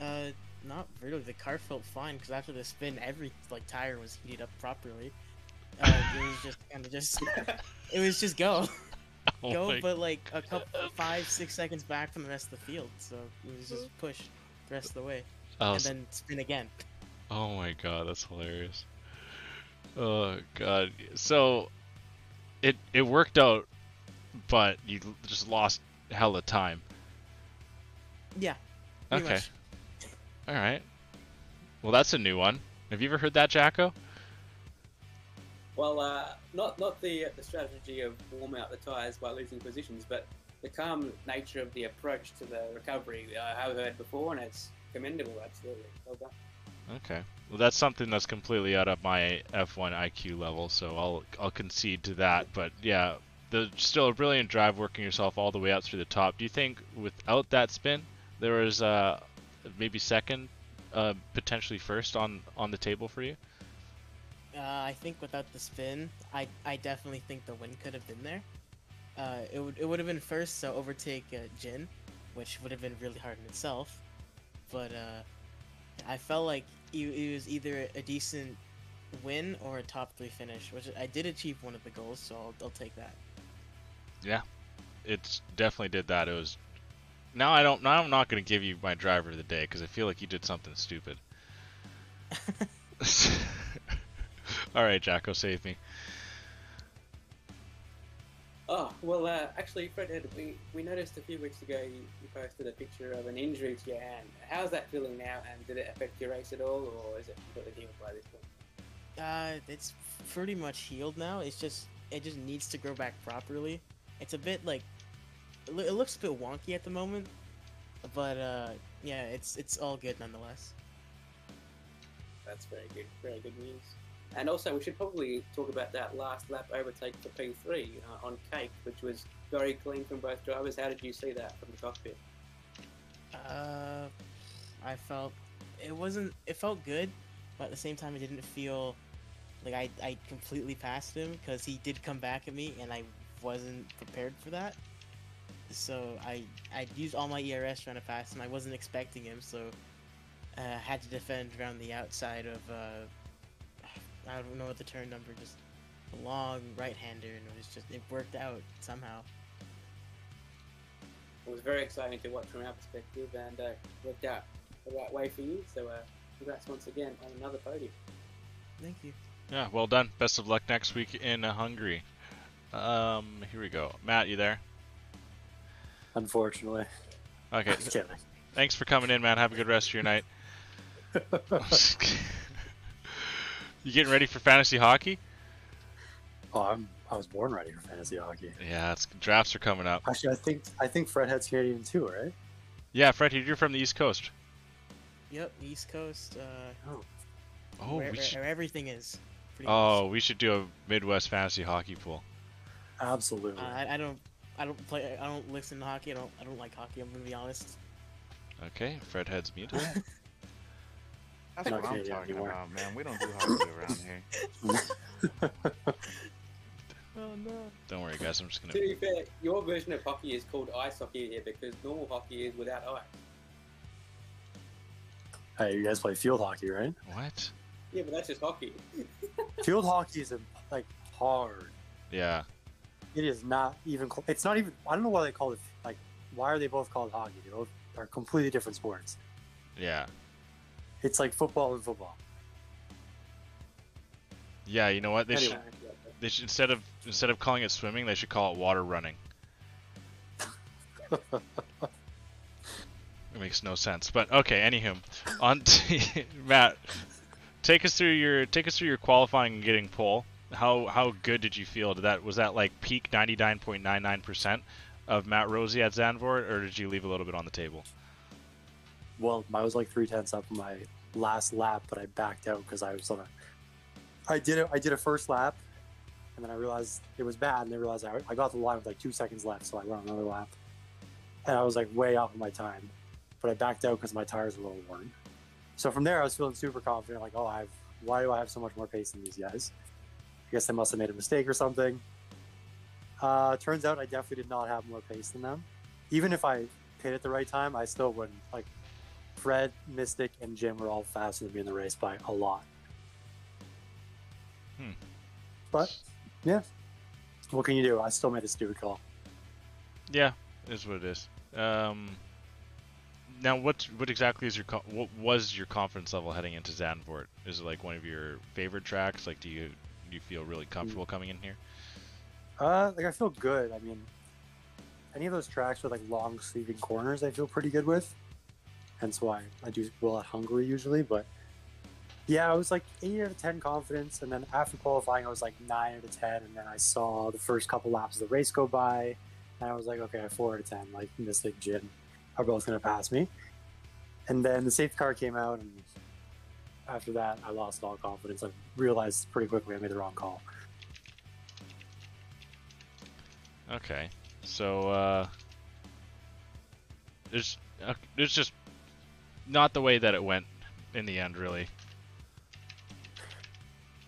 Uh, not really. The car felt fine because after the spin, every like tire was heated up properly. Uh, it was just kind of just, it was just go, Oh go, but like a couple, five, six seconds back from the rest of the field. So it was just push the rest of the way, oh, and then spin again. oh my god, that's hilarious. Oh god. So it it worked out, but you just lost hella time. Yeah. Okay. much. All right. Well, that's a new one. Have you ever heard that, Jacko? Well, uh, not not the the strategy of warm out the tires by losing positions, but the calm nature of the approach to the recovery I have heard before, and it's commendable. Absolutely, well done. Okay. Well, that's something that's completely out of my F1 IQ level, so I'll I'll concede to that. But yeah, the still a brilliant drive working yourself all the way out through the top. Do you think without that spin, there was uh maybe second, uh potentially first on on the table for you? Uh, I think without the spin, I I definitely think the win could have been there. Uh, it would it would have been first, so overtake uh, Jin, which would have been really hard in itself. But uh, I felt like it, it was either a decent win or a top three finish, which I did achieve one of the goals, so I'll, I'll take that. Yeah. it definitely did that. It was. Now I don't. Now I'm not going to give you my driver of the day because I feel like you did something stupid. all right, Jacko, save me. Oh well, uh, actually, Fred, Ed, we we noticed a few weeks ago you, you posted a picture of an injury to your hand. How's that feeling now, and did it affect your race at all, or is it completely healed by this point? Uh, it's pretty much healed now. It's just it just needs to grow back properly. It's a bit like it, looks a bit wonky at the moment, but uh, yeah, it's it's all good nonetheless. That's very good, very good news. And also, we should probably talk about that last lap overtake for P3 uh, on Cake, which was very clean from both drivers. How did you see that from the cockpit? Uh, I felt it wasn't. It felt good, but at the same time, it didn't feel like I I completely passed him because he did come back at me, and I wasn't prepared for that. So I I used all my ERS trying to pass him. I wasn't expecting him, so uh, had to defend around the outside of uh, I don't know what the turn number, just a long right hander, and it was just it worked out somehow. It was very exciting to watch from our perspective, and uh, worked out the right way for you. So, uh, congrats once again on another podium. Thank you. Yeah, well done. Best of luck next week in uh, Hungary. Um, here we go. Matt, you there? Unfortunately. Okay. Thanks for coming in, man. Have a good rest of your night. you getting ready for fantasy hockey? Oh, I'm, I was born ready for fantasy hockey. Yeah, it's drafts are coming up. Actually, I think I think Fredhead's Canadian too, right? Yeah, Fred, you're from the East Coast. Yep, East Coast. Uh, Oh, where, we where- should, where everything is. pretty oh, we should do a Midwest fantasy hockey pool. Absolutely. Uh, I, I don't. I don't play. I don't listen to hockey. I don't. I don't like hockey. I'm gonna be honest. Okay, Fredhead's muted. That's what I'm talking anymore. about, man. We don't do hockey around here. Oh no. Don't worry, guys. I'm just gonna. gonna. be fair, your version of hockey is called ice hockey here because normal hockey is without ice. Hey, you guys play field hockey, right? What? Yeah, but that's just hockey. Field hockey is like hard. Yeah. It is not even. It's not even. I don't know why they call it like. Why are they both called hockey? They both are completely different sports. Yeah. It's like football and football. Yeah. You know what? They Anyway. should. They should instead of instead of calling it swimming, they should call it water running. It makes no sense. But okay. Anywho, on to, Matt. Take us through your take us through your qualifying and getting pole. How how good did you feel? Did that was that like peak ninety nine point nine nine percent of Matt Rosie at Zandvoort, or did you leave a little bit on the table? Well, I was like three tenths up my last lap, but I backed out because I was on a. I did it. I did a first lap, and then I realized it was bad, and I realized I, I got the line with like two seconds left, so I went on another lap, and I was like way off of my time, but I backed out because my tires were a little worn. So from there, I was feeling super confident, like, oh, I've why do I have so much more pace than these guys? I guess I must have made a mistake or something. Uh, turns out I definitely did not have more pace than them. Even if I hit at the right time, I still wouldn't. Like Fred, Mystic, and Jin were all faster than me in the race by a lot. Hmm. But yeah, what can you do? I still made a stupid call. Yeah, is what it is. Um, now, what what exactly is your what was your confidence level heading into Zandvoort? Is it like one of your favorite tracks? Like, do you you feel really comfortable coming in here? Uh, like I feel good. I mean, any of those tracks with like long sleeving corners, I feel pretty good with. Hence why I do well at Hungary usually. But yeah, I was like eight out of ten confidence, and then after qualifying, I was like nine out of ten, and then I saw the first couple laps of the race go by, and I was like, okay, four out of ten. Like Mystic, Jin are both gonna pass me. And then the safety car came out, and after that, I lost all confidence. I realized pretty quickly I made the wrong call. Okay, so uh, it's uh, it's just not the way that it went in the end, really.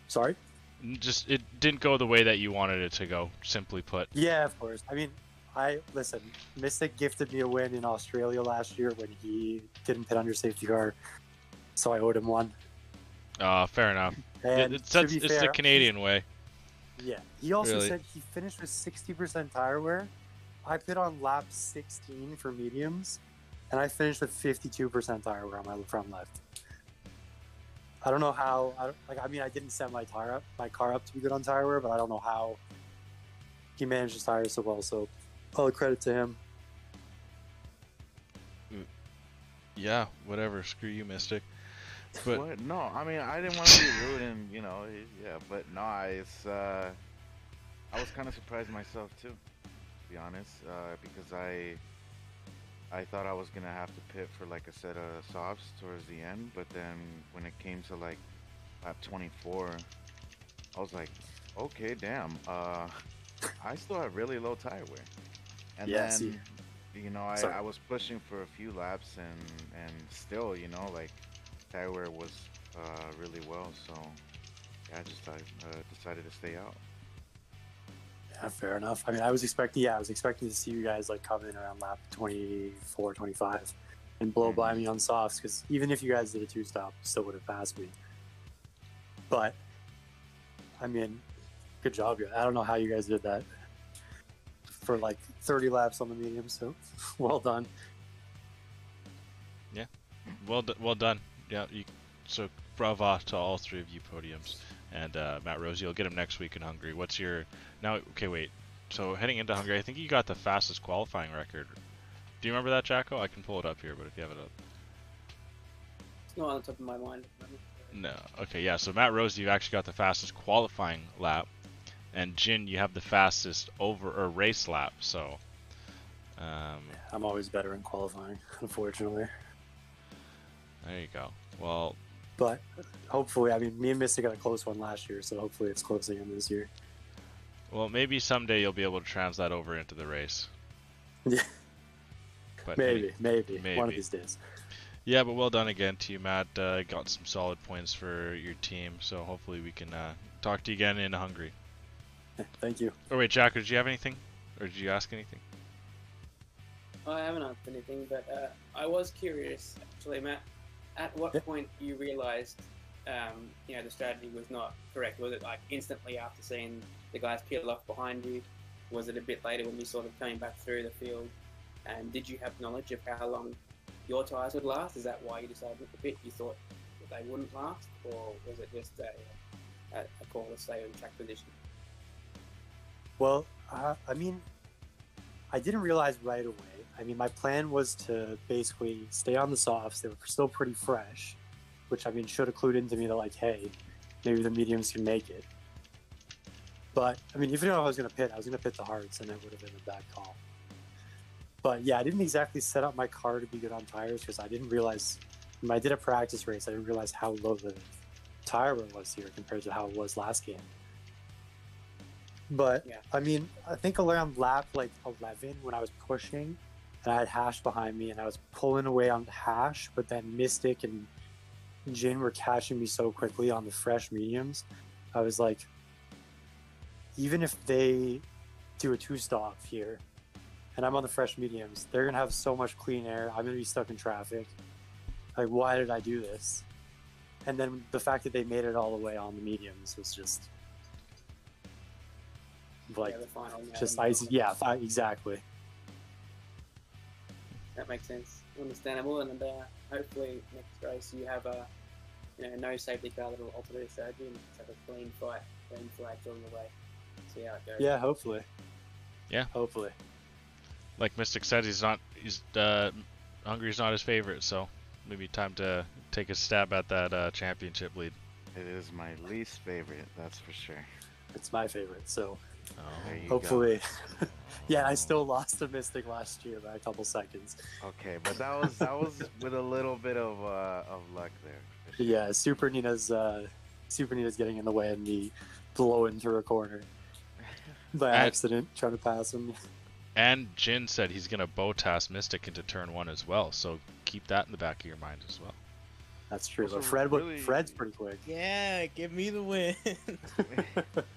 Sorry. Just it didn't go the way that you wanted it to go. Simply put. Yeah, of course. I mean, I listen. Mystic gifted me a win in Australia last year when he didn't pit under safety car, so I owed him one. Uh, fair enough. And It- it's that's, be it's the Canadian way. Yeah, he also Really? said he finished with sixty percent tire wear. I pit on lap sixteen for mediums, and I finished with fifty-two percent tire wear on my front left. I don't know how. I, don't- like, I mean, I didn't set my tire up, my car up to be good on tire wear, but I don't know how he managed his tires so well. So, all the credit to him. Yeah, whatever. Screw you, Mystic. But what? No, I mean I didn't want to be rude and you know yeah, but no, I- it's uh, I was kind of surprised myself too, to be honest, uh, because I I thought I was gonna have to pit for like a set of softs towards the end, but then when it came to like lap 24, I was like, okay, damn, uh, I still have really low tire wear, and Yeah, then. see. You know, I, I was pushing for a few laps and and still, you know, like tire wear was uh, really well. So yeah, I just uh, decided to stay out. Yeah, fair enough. I mean, I was expecting, yeah, I was expecting to see you guys like come in around lap 24, 25 and blow by me on softs because even if you guys did a two stop, still would have passed me. But, I mean, good job. guys. I don't know how you guys did that for like 30 laps on the medium, so well done. Yeah, well, d- well done. Yeah. You, so bravo to all three of you podiums, and uh, Matt Rosie. You'll get him next week in Hungary. What's your now? Okay, wait. So heading into Hungary, I think you got the fastest qualifying record. Do you remember that, Jacko? I can pull it up here, but if you have it up. It's not on the top of my mind. No. Okay, yeah. So Matt Rosie, you actually got the fastest qualifying lap, and Jin, you have the fastest over or race lap. So, um, I'm always better in qualifying, unfortunately. there you go. Well, But hopefully, I mean, me and Mystic got a close one last year, so hopefully it's close again this year. well, maybe someday you'll be able to translate that over into the race. Yeah. But Maybe, maybe, one of these days. Yeah, but well done again to you, Matt. Uh, got some solid points for your team, so hopefully we can uh, talk to you again in Hungary. Thank you. Oh wait, Jack, did you have anything, or did you ask anything? I haven't asked anything, but uh, I was curious, actually, Matt. At what Yeah. point you realised, um, you know, the strategy was not correct? Was it like instantly after seeing the guys peel off behind you? Was it a bit later when you sort of came back through the field? And did you have knowledge of how long your tyres would last? Is that why you decided not to pit? You thought that they wouldn't last, or was it just a, a, a call to stay on track position? Well, uh, I mean, I didn't realize right away. I mean, my plan was to basically stay on the softs. They were still pretty fresh, which I mean should have clued into me that like, hey, maybe the mediums can make it. But I mean, even though I was going to pit, I was going to pit the hards, and that would have been a bad call. But yeah, I didn't exactly set up my car to be good on tires because I didn't realize when I did a practice race, I didn't realize how low the tire was here compared to how it was last game. But Yeah. I mean, I think around lap like 11 when I was pushing and I had Hash behind me and I was pulling away on Hash, but then Mystic and Jin were catching me so quickly on the fresh mediums. I was like, even if they do a two stop here and I'm on the fresh mediums, they're going to have so much clean air. I'm going to be stuck in traffic. Like, why did I do this? And then the fact that they made it all the way on the mediums was just like yeah, the final. nail just in the icy. Yeah, fi- exactly. That makes sense. Understandable, and uh, hopefully next race you have a you know no safety car that'll alter their strategy and just have a clean fight, clean flags on the way. See how it goes. Yeah, hopefully. Yeah. Hopefully. Like Mystic said, he's not. He's uh, Hungary's not his favorite, so maybe time to take a stab at that uh, championship lead. It is my least favorite, that's for sure. It's my favorite. So Oh. There you go. hopefully. yeah, I still lost to Mystic last year by a couple seconds. Okay, but that was that was with a little bit of uh, of luck there. sure. Yeah, Super Nina's uh, Super Nina's getting in the way and me blowing into a corner by And- accident, trying to pass him. And Jin said he's gonna Bottas Mystic into turn one as well, so keep that in the back of your mind as well. That's true. Also, But Fred, really- Fred's pretty quick. Yeah, give me the win.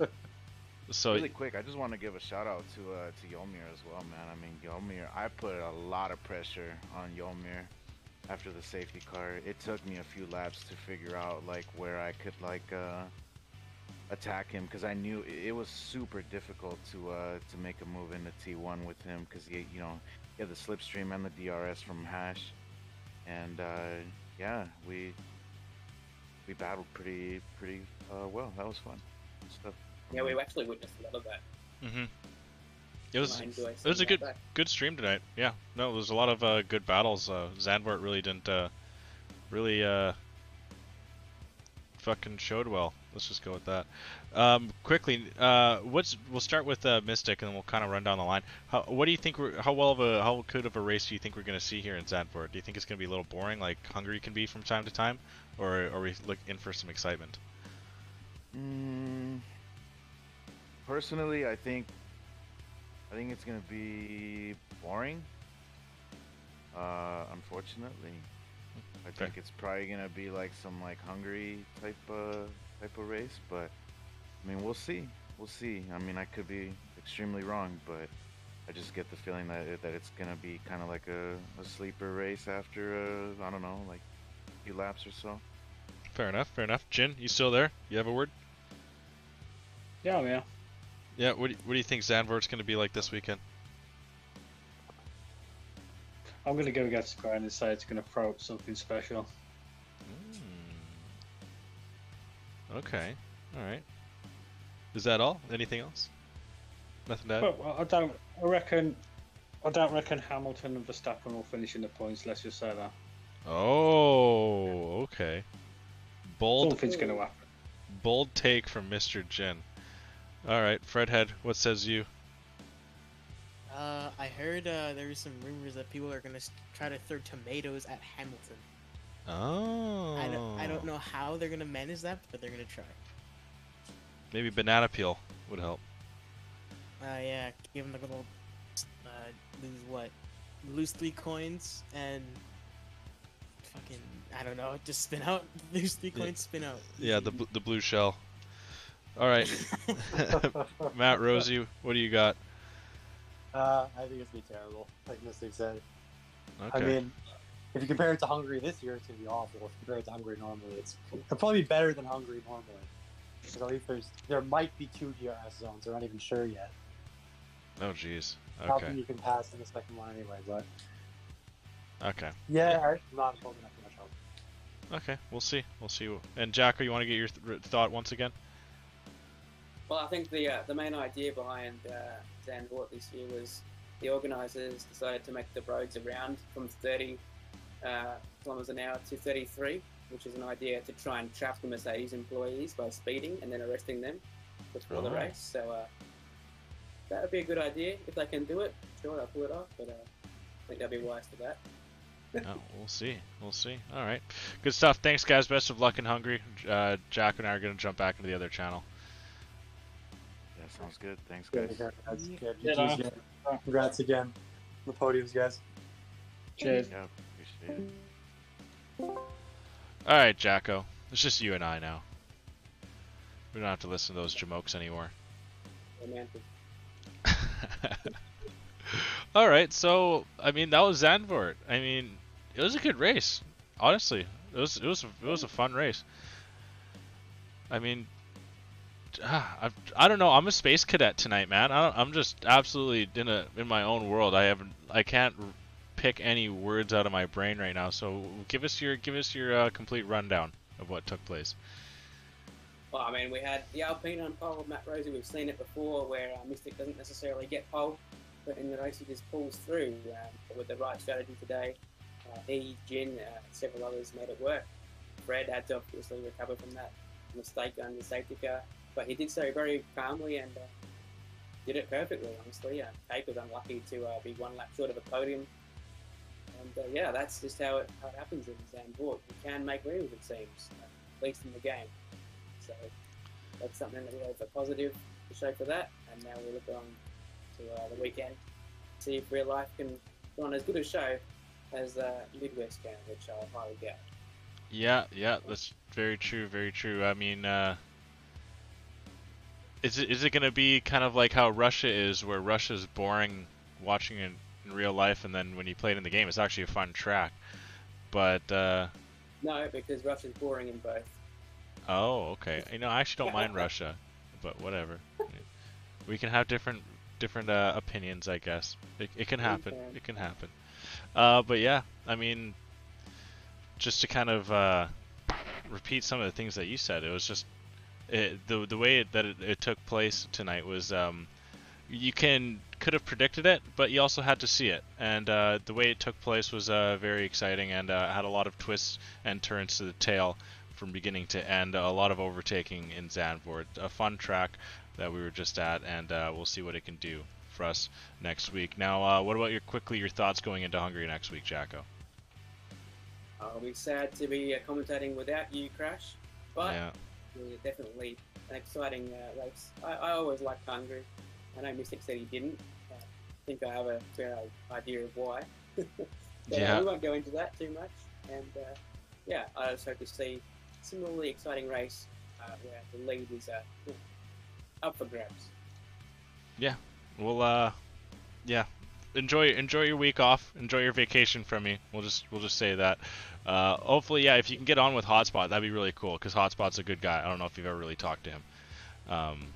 So really quick, I just want to give a shout out to uh, to Yolmir as well, man. I mean, Yolmir, I put a lot of pressure on Yolmir after the safety car. It took me a few laps to figure out like where I could like uh, attack him because I knew it, was super difficult to uh, to make a move into T1 with him because he, you know, he had the slipstream and the DRS from Hash, and uh, yeah, we we battled pretty pretty uh, well. That was fun. Stuff. Yeah, we actually witnessed a lot of that. Mm-hmm. it was it was a good back. good stream tonight. Yeah, no, there was a lot of uh, good battles. Uh, Zandvoort really didn't uh, really uh, fucking showed well. Let's just go with that. Um, quickly, uh, what's we'll start with uh, Mystic and then we'll kind of run down the line. How, what do you think? We're, how well of a how good of a race do you think we're going to see here in Zandvoort? Do you think it's going to be a little boring, like Hungary can be from time to time, or are we look in for some excitement? Mm, personally, I think I think it's gonna be boring. Uh, unfortunately, I Okay. think it's probably gonna be like some like Hungary type uh, type of race, but I mean we'll see. We'll see. I mean I could be extremely wrong, but I just get the feeling that it, that it's gonna be kind of like a, a sleeper race after uh, I don't know like a few laps or so. Fair enough. Fair enough. Jin, you still there? You have a word? Yeah, yeah. Yeah. What do you, what do you think Zandvoort's going to be like this weekend? I'm going to go against the grain and say it's going to throw up something special. Mm. Okay. All right. Is that all? Anything else? Nothing to add. But well, I don't. I reckon. I don't reckon Hamilton and Verstappen will finish in the points. Let's just say that. Oh, okay. Bold, Something's going to happen. bold take from Mr. Jin. All right, Fredhead, what says you? uh, I heard uh, there was some rumors that people are gonna try to throw tomatoes at Hamilton. Oh. I don't, I don't know how they're gonna manage that, but they're gonna try. Maybe banana peel would help. Uh, yeah, give him the little uh, lose what, lose three coins and fucking I don't know, just spin out, lose three coins, spin out. Yeah, the the blue shell. All right, Matt Rosie, what do you got? Uh, I think it's gonna be terrible, like Mystic said. Okay. I mean, if you compare it to Hungary this year, it's gonna be awful. If you compare it to Hungary normally, it's it'll probably be better than Hungary normally. Because at least there's there might be two DRS zones. They're not even sure yet. oh, jeez. Okay. come you can pass in the second one anyway? But Okay. yeah, I'm not holding up too much hope. Okay. We'll see. We'll see. And Jacko, you want to get your th- thought once again? Well, I think the uh, the main idea behind uh, Zandvoort this year was the organisers decided to make the roads around from 30 uh, kilometres an hour to 33, which is an idea to try and trap the Mercedes employees by speeding and then arresting them before the Oh. race. So uh, that would be a good idea if they can do it. Sure, they'll pull it off, but uh, I think they'll be wise to that. oh, we'll see. We'll see. All right. Good stuff. Thanks, guys. Best of luck in Hungary. Uh, Jack and I are going to jump back into the other channel. Yeah, sounds good. Thanks, guys. good, guys. Good. Yeah, GG's, no. yeah. Congrats again. The podiums, guys. Cheers. Yeah, appreciate it. All right, Jacko. It's just you and I now. We don't have to listen to those jamokes anymore. Romantic. All right, so I mean that was Zandvoort. I mean, it was a good race. Honestly, it was it was it was a fun race. I mean, ah, I I don't know. I'm a space cadet tonight, man. I I'm just absolutely in a in my own world. I haven't I can't pick any words out of my brain right now. So give us your give us your uh, complete rundown of what took place. Well, I mean, we had the Alpine on pole Matt Rosie. We've seen it before where uh, Mystic doesn't necessarily get pole, but in the race he just pulls through. Um, with the right strategy today, uh, he, Jin, uh, several others made it work. Fred had to obviously recover from that mistake on the safety car, but he did so very calmly and uh, did it perfectly, honestly. Uh, was unlucky to uh, be one lap short of a podium. And uh, yeah, that's just how it, how it happens in Zandvoort. You can make moves, it seems, uh, at least in the game. So that's something that we have a positive to show for that. And now we look on to uh, the weekend, to see if real life can put on as good a show as uh, Midwest can, which I highly doubt. Yeah, yeah, that's very true, very true. I mean, uh, is it is it gonna be kind of like how Russia is, where Russia's boring watching in, in real life, and then when you play it in the game, it's actually a fun track. But uh, No, because Russia's boring in both. oh, okay. You know, I actually don't mind Russia, but whatever. We can have different different uh, opinions, I guess. It, it can happen. can. It can happen. Uh, but yeah, I mean, just to kind of uh, repeat some of the things that you said, it was just it, the the way it, that it, it took place tonight was um, you can could have predicted it, but you also had to see it, and uh, the way it took place was uh, very exciting and uh, had a lot of twists and turns to the tail from beginning to end. A lot of overtaking in Zandvoort, a fun track that we were just at, and uh, we'll see what it can do for us next week. Now, uh, what about your quickly your thoughts going into Hungary next week, Jacko? I'll be sad to be uh, commentating without you, Crash, but yeah. Definitely an exciting uh, race. I, I always liked Hungary. I know Mystic said he didn't. I think I have a fair idea of why. but, uh, Yeah. we won't go into that too much. And uh, yeah, I just hope to see a similarly exciting race uh, where the lead is uh, up for grabs. Yeah. Well, uh, yeah. Enjoy enjoy your week off. Enjoy your vacation from me. We'll just we'll just say that. Uh, hopefully, yeah. If you can get on with Hotspot, that'd be really cool. Because Hotspot's a good guy. I don't know if you've ever really talked to him. Um,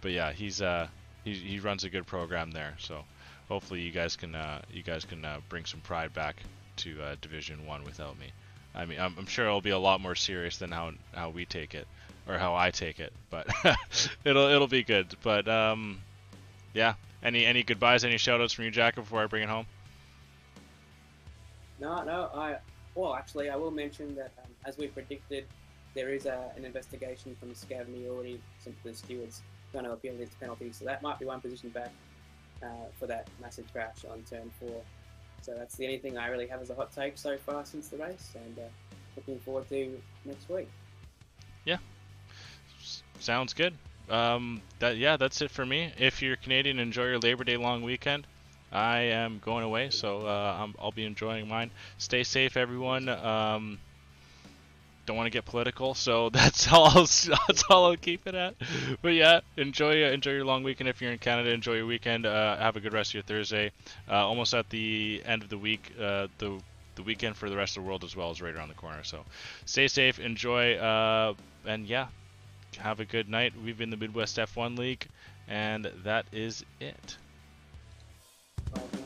but yeah, he's uh he he runs a good program there. So hopefully you guys can uh you guys can uh, bring some pride back to uh, Division One without me. I mean, I'm, I'm sure it'll be a lot more serious than how how we take it or how I take it, but it'll it'll be good. But um, yeah. Any any goodbyes, any shoutouts from you, Jack, before I bring it home? No, no. I well, actually, I will mention that um, as we predicted, there is a, an investigation from already sent to the stewards going to appeal this penalty. So that might be one position back uh, for that massive crash on turn four. So that's the only thing I really have as a hot take so far since the race, and uh, looking forward to next week. S- Sounds good. Um, that yeah, that's it for me. If you're Canadian, enjoy your Labor Day long weekend. I am going away, so uh, I'm, I'll be enjoying mine. Stay safe, everyone. Um, don't want to get political, so that's all. I'll, that's all I'll keep it at. But yeah, enjoy uh, enjoy your long weekend. If you're in Canada, enjoy your weekend. Uh, have a good rest of your Thursday. Uh, almost at the end of the week. Uh, the the weekend for the rest of the world as well is right around the corner. So stay safe, enjoy, uh, and yeah, have a good night. We've been the Midwest F1 League, and that is it. Bye.